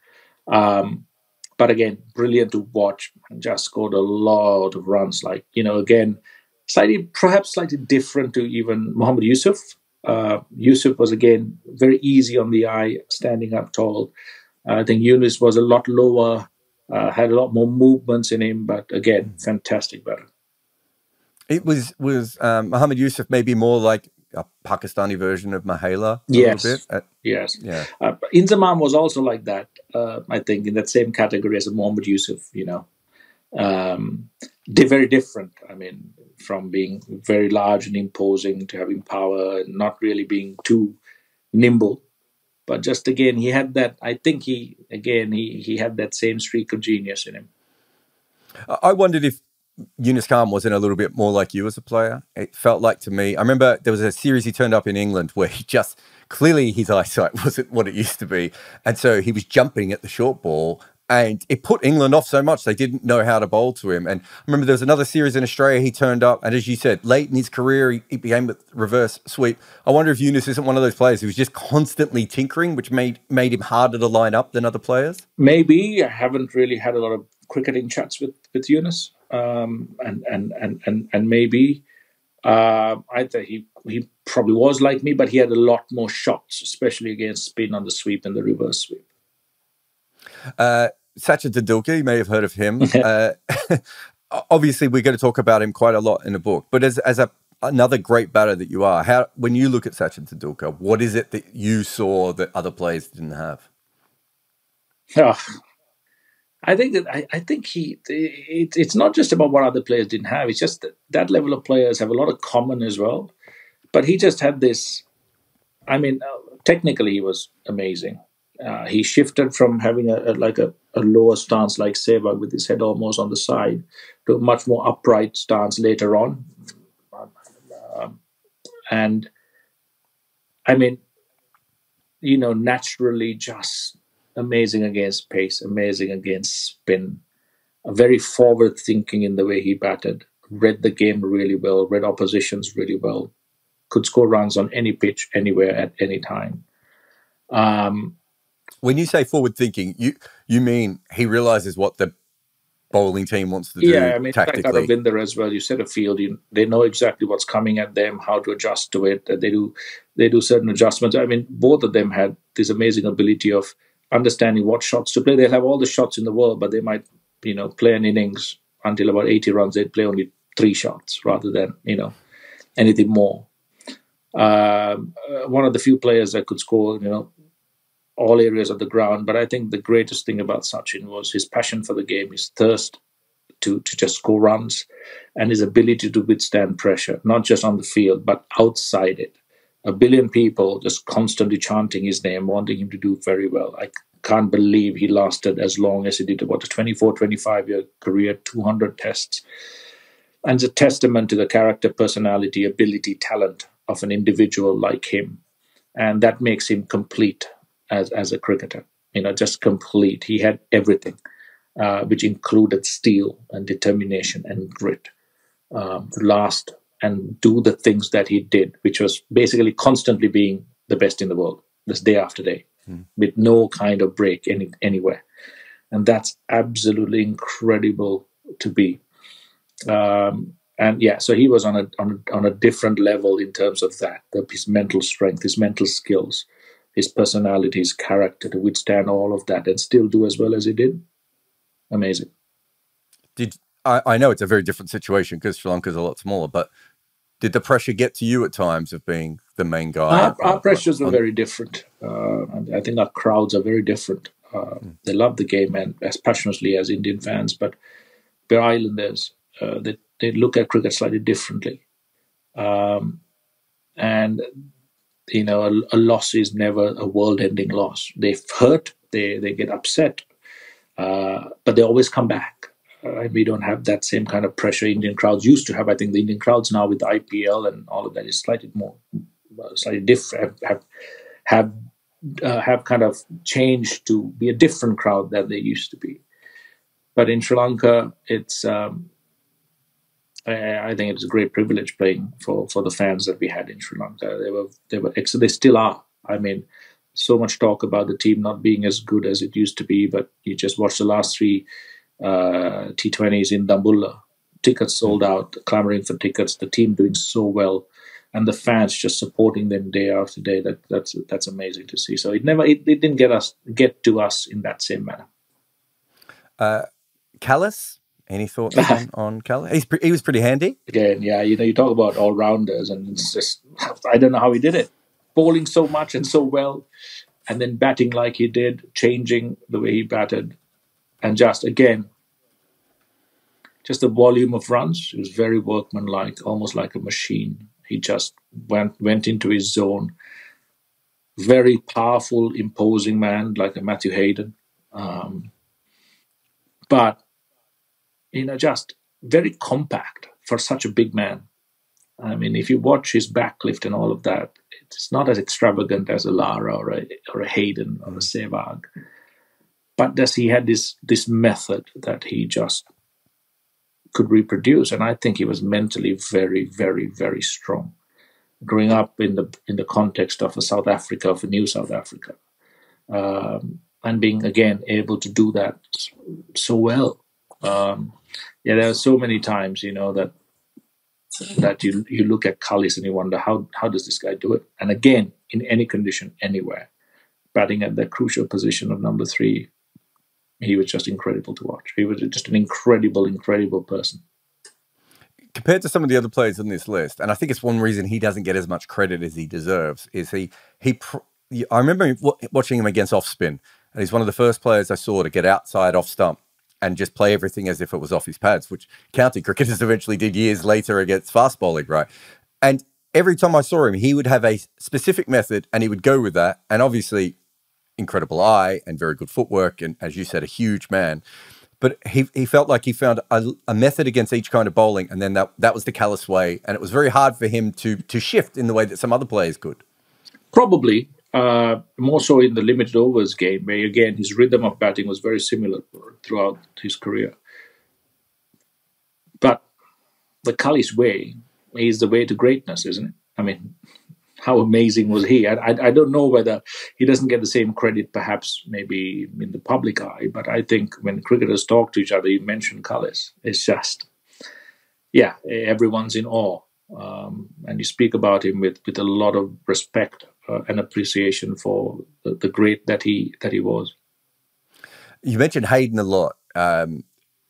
Um, but again, brilliant to watch. Just scored a lot of runs. Like you know, again, slightly perhaps slightly different to even Mohammad Yusuf. Uh, Yusuf was again very easy on the eye, standing up tall. Uh, I think Younis was a lot lower, uh, had a lot more movements in him, but again, fantastic batter. It was was um, Mohammad Yusuf maybe more like a Pakistani version of Mahela. yes. Uh, yes. Yeah. Uh, Inzamam was also like that. Uh, I think in that same category as a Mohammad Yusuf. You know, um, they're very different. I mean, from being very large and imposing to having power and not really being too nimble. But just again, he had that. I think he again he he had that same streak of genius in him. I wondered if Younis Khan wasn't a little bit more like you as a player. It felt like to me. I remember there was a series he turned up in England where he just clearly his eyesight wasn't what it used to be, and so he was jumping at the short ball. And it put England off so much they didn't know how to bowl to him. And I remember there was another series in Australia he turned up, and as you said, late in his career he, he became a reverse sweep. I wonder if Younis isn't one of those players who was just constantly tinkering, which made made him harder to line up than other players. Maybe I haven't really had a lot of cricketing chats with with Younis um, and, and and and and maybe uh, I think he he probably was like me, but he had a lot more shots, especially against spin on the sweep and the reverse sweep. Uh, Sachin Tendulkar, you may have heard of him. uh, obviously, we're going to talk about him quite a lot in the book. But as as a another great batter that you are, how when you look at Sachin Tendulkar, what is it that you saw that other players didn't have? Oh, I think that I, I think he it, it's not just about what other players didn't have. It's just that that level of players have a lot of common as well. But he just had this. I mean, uh, technically he was amazing. Uh, he shifted from having a, a like a, a, lower stance like Sehwag with his head almost on the side to a much more upright stance later on. Um, and I mean, you know, naturally just amazing against pace, amazing against spin, very forward thinking in the way he batted, read the game really well, read oppositions really well, could score runs on any pitch, anywhere, at any time. Um, when you say forward thinking, you you mean he realizes what the bowling team wants to do yeah, I mean, tactically. I've been there as well. You set a field, you, they know exactly what's coming at them, how to adjust to it. They do they do certain adjustments. I mean, both of them had this amazing ability of understanding what shots to play. They'll have all the shots in the world, but they might, you know, play an innings until about 80 runs. They'd play only three shots rather than, you know, anything more. Um, uh, one of the few players that could score, you know, all areas of the ground. But I think the greatest thing about Sachin was his passion for the game, his thirst to, to just score runs, and his ability to withstand pressure, not just on the field, but outside it a billion people just constantly chanting his name, wanting him to do very well. I can't believe he lasted as long as he did, about a 24, 25 year career, 200 tests. And it's a testament to the character, personality, ability, talent of an individual like him. And that makes him complete as, as a cricketer, you know, just complete. He had everything, uh, which included steel and determination and grit. Um, last and do the things that he did, which was basically constantly being the best in the world, this day after day, mm. with no kind of break any, anywhere. And that's absolutely incredible to be. Um, and yeah, so he was on a, on a on a different level in terms of that, his mental strength, his mental skills, his personality, his character to withstand all of that and still do as well as he did. Amazing. Did I, I know it's a very different situation because Sri Lanka is a lot smaller, but did the pressure get to you at times of being the main guy? Our, our pressures are very different. Uh, I think our crowds are very different. Uh, mm. They love the game and as passionately as Indian fans, but we're islanders. Uh, they, they look at cricket slightly differently. Um, and, you know, a, a, loss is never a world ending loss. They hurt, they, they get upset, uh, but they always come back uh, we don't have that same kind of pressure Indian crowds used to have. I think the Indian crowds now with the IPL and all of that is slightly more, slightly different. Have have uh, have kind of changed to be a different crowd than they used to be. But in Sri Lanka, it's um, I, I, think it's a great privilege playing for, for the fans that we had in Sri Lanka. They were they were they still are I mean, so much talk about the team not being as good as it used to be, but you just watch the last three uh, T20s in Dambulla. Tickets sold out, clamoring for tickets. The team doing so well, and the fans just supporting them day after day. That that's that's amazing to see. So it never it, it didn't get us get to us in that same manner. Uh, Kallis, any thoughts on, on Kallis? He's pre- he was pretty handy. Again, yeah, you know, you talk about all rounders, and it's just I don't know how he did it, bowling so much and so well, and then batting like he did, changing the way he batted, and just again, just the volume of runs. He was very workmanlike, almost like a machine. He just went went into his zone. Very powerful, imposing man like a Matthew Hayden. Um, but you know, just very compact for such a big man. I mean, if you watch his backlift and all of that, it's not as extravagant as a Lara or a, or a Hayden or a Sehwag. But does he had this this method that he just could reproduce, and I think he was mentally very, very, very strong. Growing up in the in the context of a South Africa, of a new South Africa, um, and being again able to do that so well. Um, yeah, there are so many times, you know, that that you you look at Kallis and you wonder how how does this guy do it? And again, in any condition, anywhere, batting at that crucial position of number three, he was just incredible to watch. He was just an incredible, incredible person. Compared to some of the other players on this list, and I think it's one reason he doesn't get as much credit as he deserves, is he he. I remember watching him against off spin, and he's one of the first players I saw to get outside off stump and just play everything as if it was off his pads, which county cricketers eventually did years later against fast bowling, right? And every time I saw him, he would have a specific method and he would go with that. And obviously, incredible eye and very good footwork, and as you said, a huge man. But he, he felt like he found a, a method against each kind of bowling, and then that, that was the Kallis way. And it was very hard for him to to shift in the way that some other players could. Probably, uh, more so in the limited overs game, where again his rhythm of batting was very similar throughout his career. But the Kallis way is the way to greatness, isn't it? I mean, how amazing was he? I, I, I, don't know whether he doesn't get the same credit, perhaps maybe in the public eye, but I think when cricketers talk to each other, you mention Kallis. It's just, yeah, everyone's in awe. Um, and you speak about him with, with a lot of respect uh, and appreciation for the, the, great that he that he was. You mentioned Hayden a lot. Um,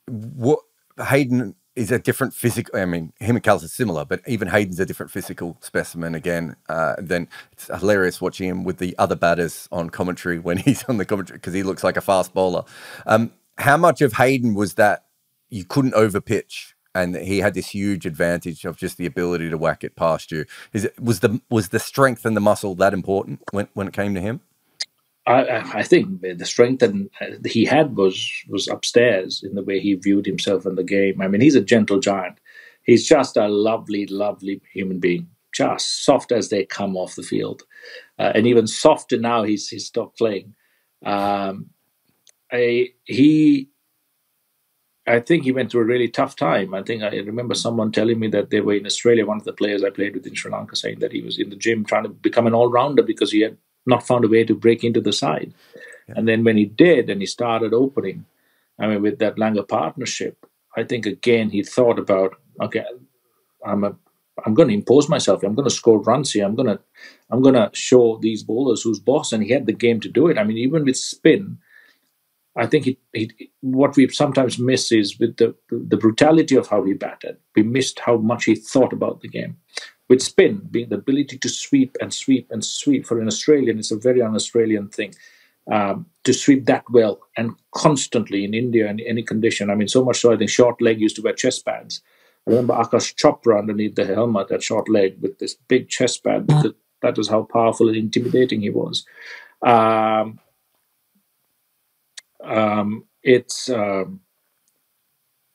what Hayden is a different physical. I mean, him and Kallis are similar, but even Hayden's a different physical specimen again. Uh, then it's hilarious watching him with the other batters on commentary when he's on the commentary because he looks like a fast bowler. Um, how much of Hayden was that you couldn't overpitch? And he had this huge advantage of just the ability to whack it past you. Is it was the was the strength and the muscle that important when, when it came to him? I, I, think the strength that he had was was upstairs in the way he viewed himself in the game. I mean, he's a gentle giant. He's just a lovely, lovely human being, just soft as they come off the field, uh, and even softer now. He's he's stopped playing. Um, I, he, I think he went through a really tough time. I think I remember someone telling me that they were in Australia. One of the players I played with in Sri Lanka saying that he was in the gym trying to become an all rounder because he had not found a way to break into the side. Yeah. And then when he did, and he started opening, I mean, with that Langer partnership, I think again he thought about, okay, I'm a, I'm going to impose myself. I'm going to score runs here. I'm going to, I'm going to show these bowlers who's boss. And he had the game to do it. I mean, even with spin, I think he, he, what we sometimes miss is with the the brutality of how he batted. We missed how much he thought about the game with spin being the ability to sweep and sweep and sweep for an Australian, it's a very un-Australian thing um, to sweep that well and constantly in India in any condition. I mean, so much so I think short leg used to wear chest pads. I remember Aakash Chopra underneath the helmet at short leg with this big chest pad. Mm. That was how powerful and intimidating he was. Um, um, it's um,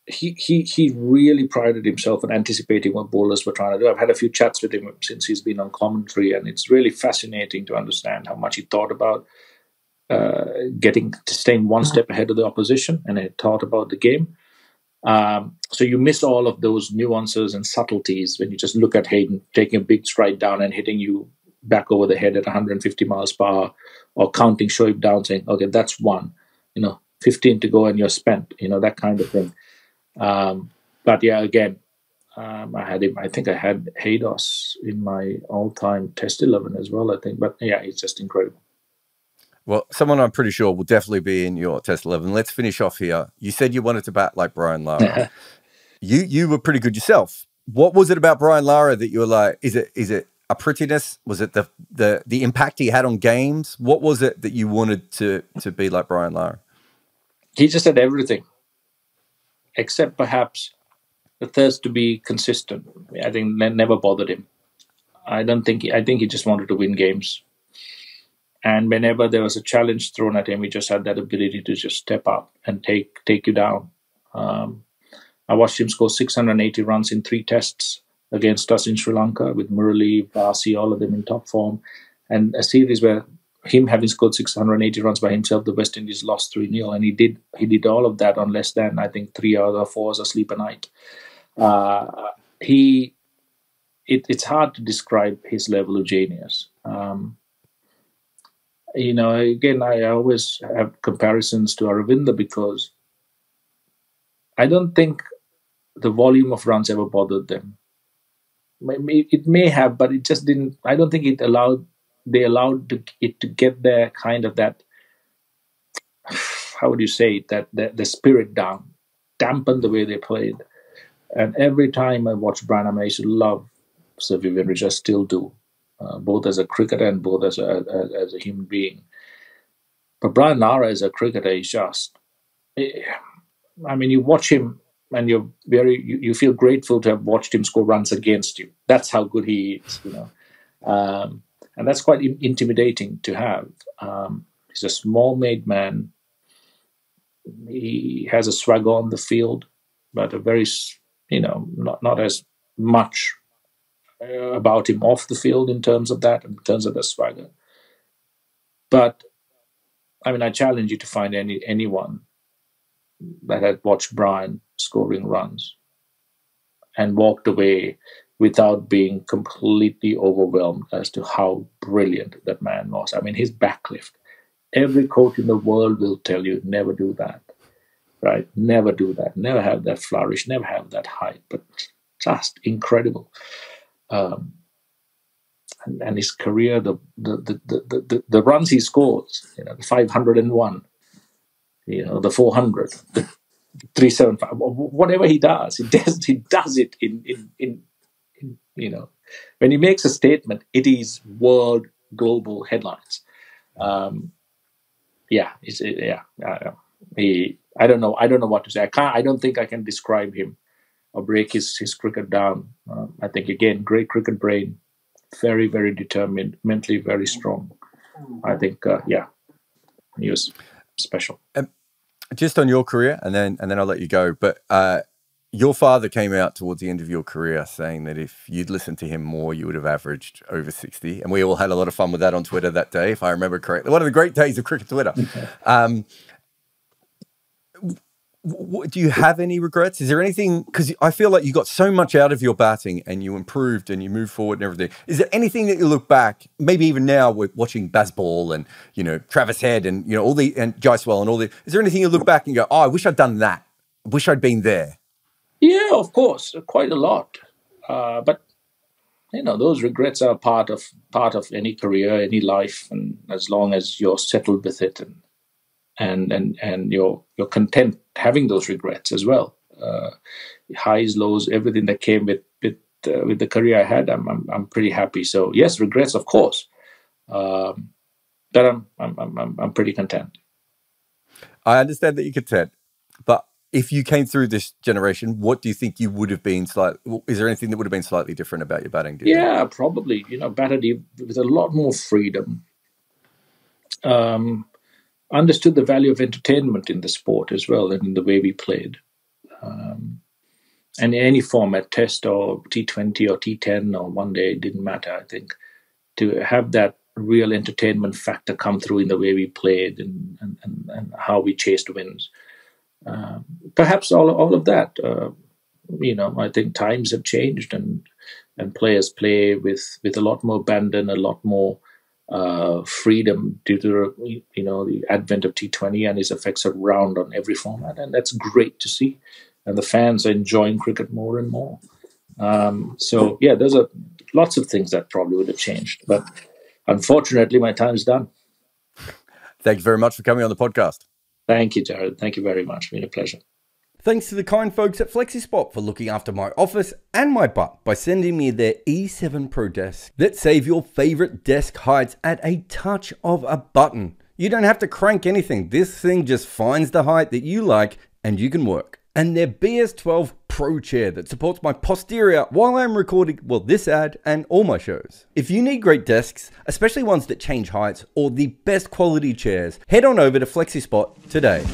he he he really prided himself on anticipating what bowlers were trying to do. I've had a few chats with him since he's been on commentary, and it's really fascinating to understand how much he thought about uh, getting to staying one step ahead of the opposition, and he thought about the game. Um, so you miss all of those nuances and subtleties when you just look at Hayden taking a big stride down and hitting you back over the head at 150 miles per hour, or counting Shoaib down, saying, "Okay, that's one," you know, 15 to go and you're spent, you know, that kind of thing. Um, but yeah, again, um, I had him. I think I had Haydos in my all-time Test eleven as well. I think, but yeah, it's just incredible. Well, someone I'm pretty sure will definitely be in your Test eleven. Let's finish off here. You said you wanted to bat like Brian Lara. you you were pretty good yourself. What was it about Brian Lara that you were like? Is it is it a prettiness? Was it the the the impact he had on games? What was it that you wanted to to be like Brian Lara? He just had everything, except perhaps the thirst to be consistent. I think never bothered him. I don't think he, I think he just wanted to win games. And whenever there was a challenge thrown at him, he just had that ability to just step up and take take you down. Um, I watched him score 680 runs in three tests against us in Sri Lanka with Murali, Basi, all of them in top form, and a series where him having scored 680 runs by himself, the West Indies lost 3 0. And he did he did all of that on less than, I think, three hours or four hours of sleep a night. Uh, he, it, it's hard to describe his level of genius. Um, you know, again, I always have comparisons to Aravinda because I don't think the volume of runs ever bothered them. It may have, but it just didn't. I don't think it allowed they allowed to, it to get their kind of that how would you say it that the, the spirit down dampen the way they played. And every time i watch brian i used to love sir vivian which i still do uh, both as a cricketer and both as a, as, as a human being. But brian lara as a cricketer is just eh, i mean you watch him and you're very you, you feel grateful to have watched him score runs against you. That's how good he is you know. Um, and that's quite intimidating to have. Um, he's a small-made man. He has a swagger on the field, but a very, you know, not not as much uh, about him off the field in terms of that, in terms of the swagger. But I mean, I challenge you to find any anyone that had watched Brian scoring runs and walked away without being completely overwhelmed as to how brilliant that man was. I mean, his backlift. Every coach in the world will tell you never do that, right? Never do that. Never have that flourish. Never have that height. But just incredible. Um, and, and, his career, the the, the the, the the runs he scores, you know, the 501, you know, the 400, the 375, whatever he does, he does he does it in in in you know, when he makes a statement, it is world global headlines. Um, yeah, it's, it, yeah. Uh, he, I don't know. I don't know what to say. I can't. I don't think I can describe him or break his his cricket down. Uh, I think again, great cricket brain, very very determined, mentally very strong. I think uh, yeah, he was special. Um, just on your career, and then and then I'll let you go. But uh, your father came out towards the end of your career saying that if you'd listened to him more, you would have averaged over 60. And we all had a lot of fun with that on Twitter that day, if I remember correctly. One of the great days of cricket Twitter. um, do you have any regrets? Is there anything? Because I feel like you got so much out of your batting and you improved and you moved forward and everything. Is there anything that you look back, maybe even now with watching Bazball and you know Travis Head and you know all the and Jaiswal and all the? Is there anything you look back and go, oh, I wish I'd done that. Wish I'd been there. Yeah, of course, quite a lot. Uh, but you know, those regrets are part of part of any career, any life, and as long as you're settled with it and and and and you're you're content having those regrets as well, uh, highs, lows, everything that came with with uh, with the career I had, I'm, I'm I'm pretty happy. So yes, regrets, of course, um, but I'm I'm I'm I'm pretty content. I understand that you're content, but if you came through this generation, what do you think you would have been slightly? Is there anything that would have been slightly different about your batting? Yeah, think? probably. You know, batted with a lot more freedom. Um, understood the value of entertainment in the sport as well, and in the way we played. Um, and in any format, Test or T20 or T10 or one day, it didn't matter. I think to have that real entertainment factor come through in the way we played and, and, and, and how we chased wins perhaps all all of that. Uh, you know, I think times have changed, and and players play with with a lot more abandon, a lot more uh, freedom due to you know the advent of T20 and its effects around on every format, and that's great to see. And the fans are enjoying cricket more and more. Um, so yeah, there's a lots of things that probably would have changed, but unfortunately, my time is done. Thanks very much for coming on the podcast. Thank you, Jarrod. Thank you very much. It's been a pleasure. Thanks to the kind folks at FlexiSpot for looking after my office and my butt by sending me their E7 Pro desk that save your favorite desk heights at a touch of a button. You don't have to crank anything. This thing just finds the height that you like and you can work. And their BS12 Pro chair that supports my posterior while I'm recording, well, this ad and all my shows. If you need great desks, especially ones that change heights or the best quality chairs, head on over to FlexiSpot today.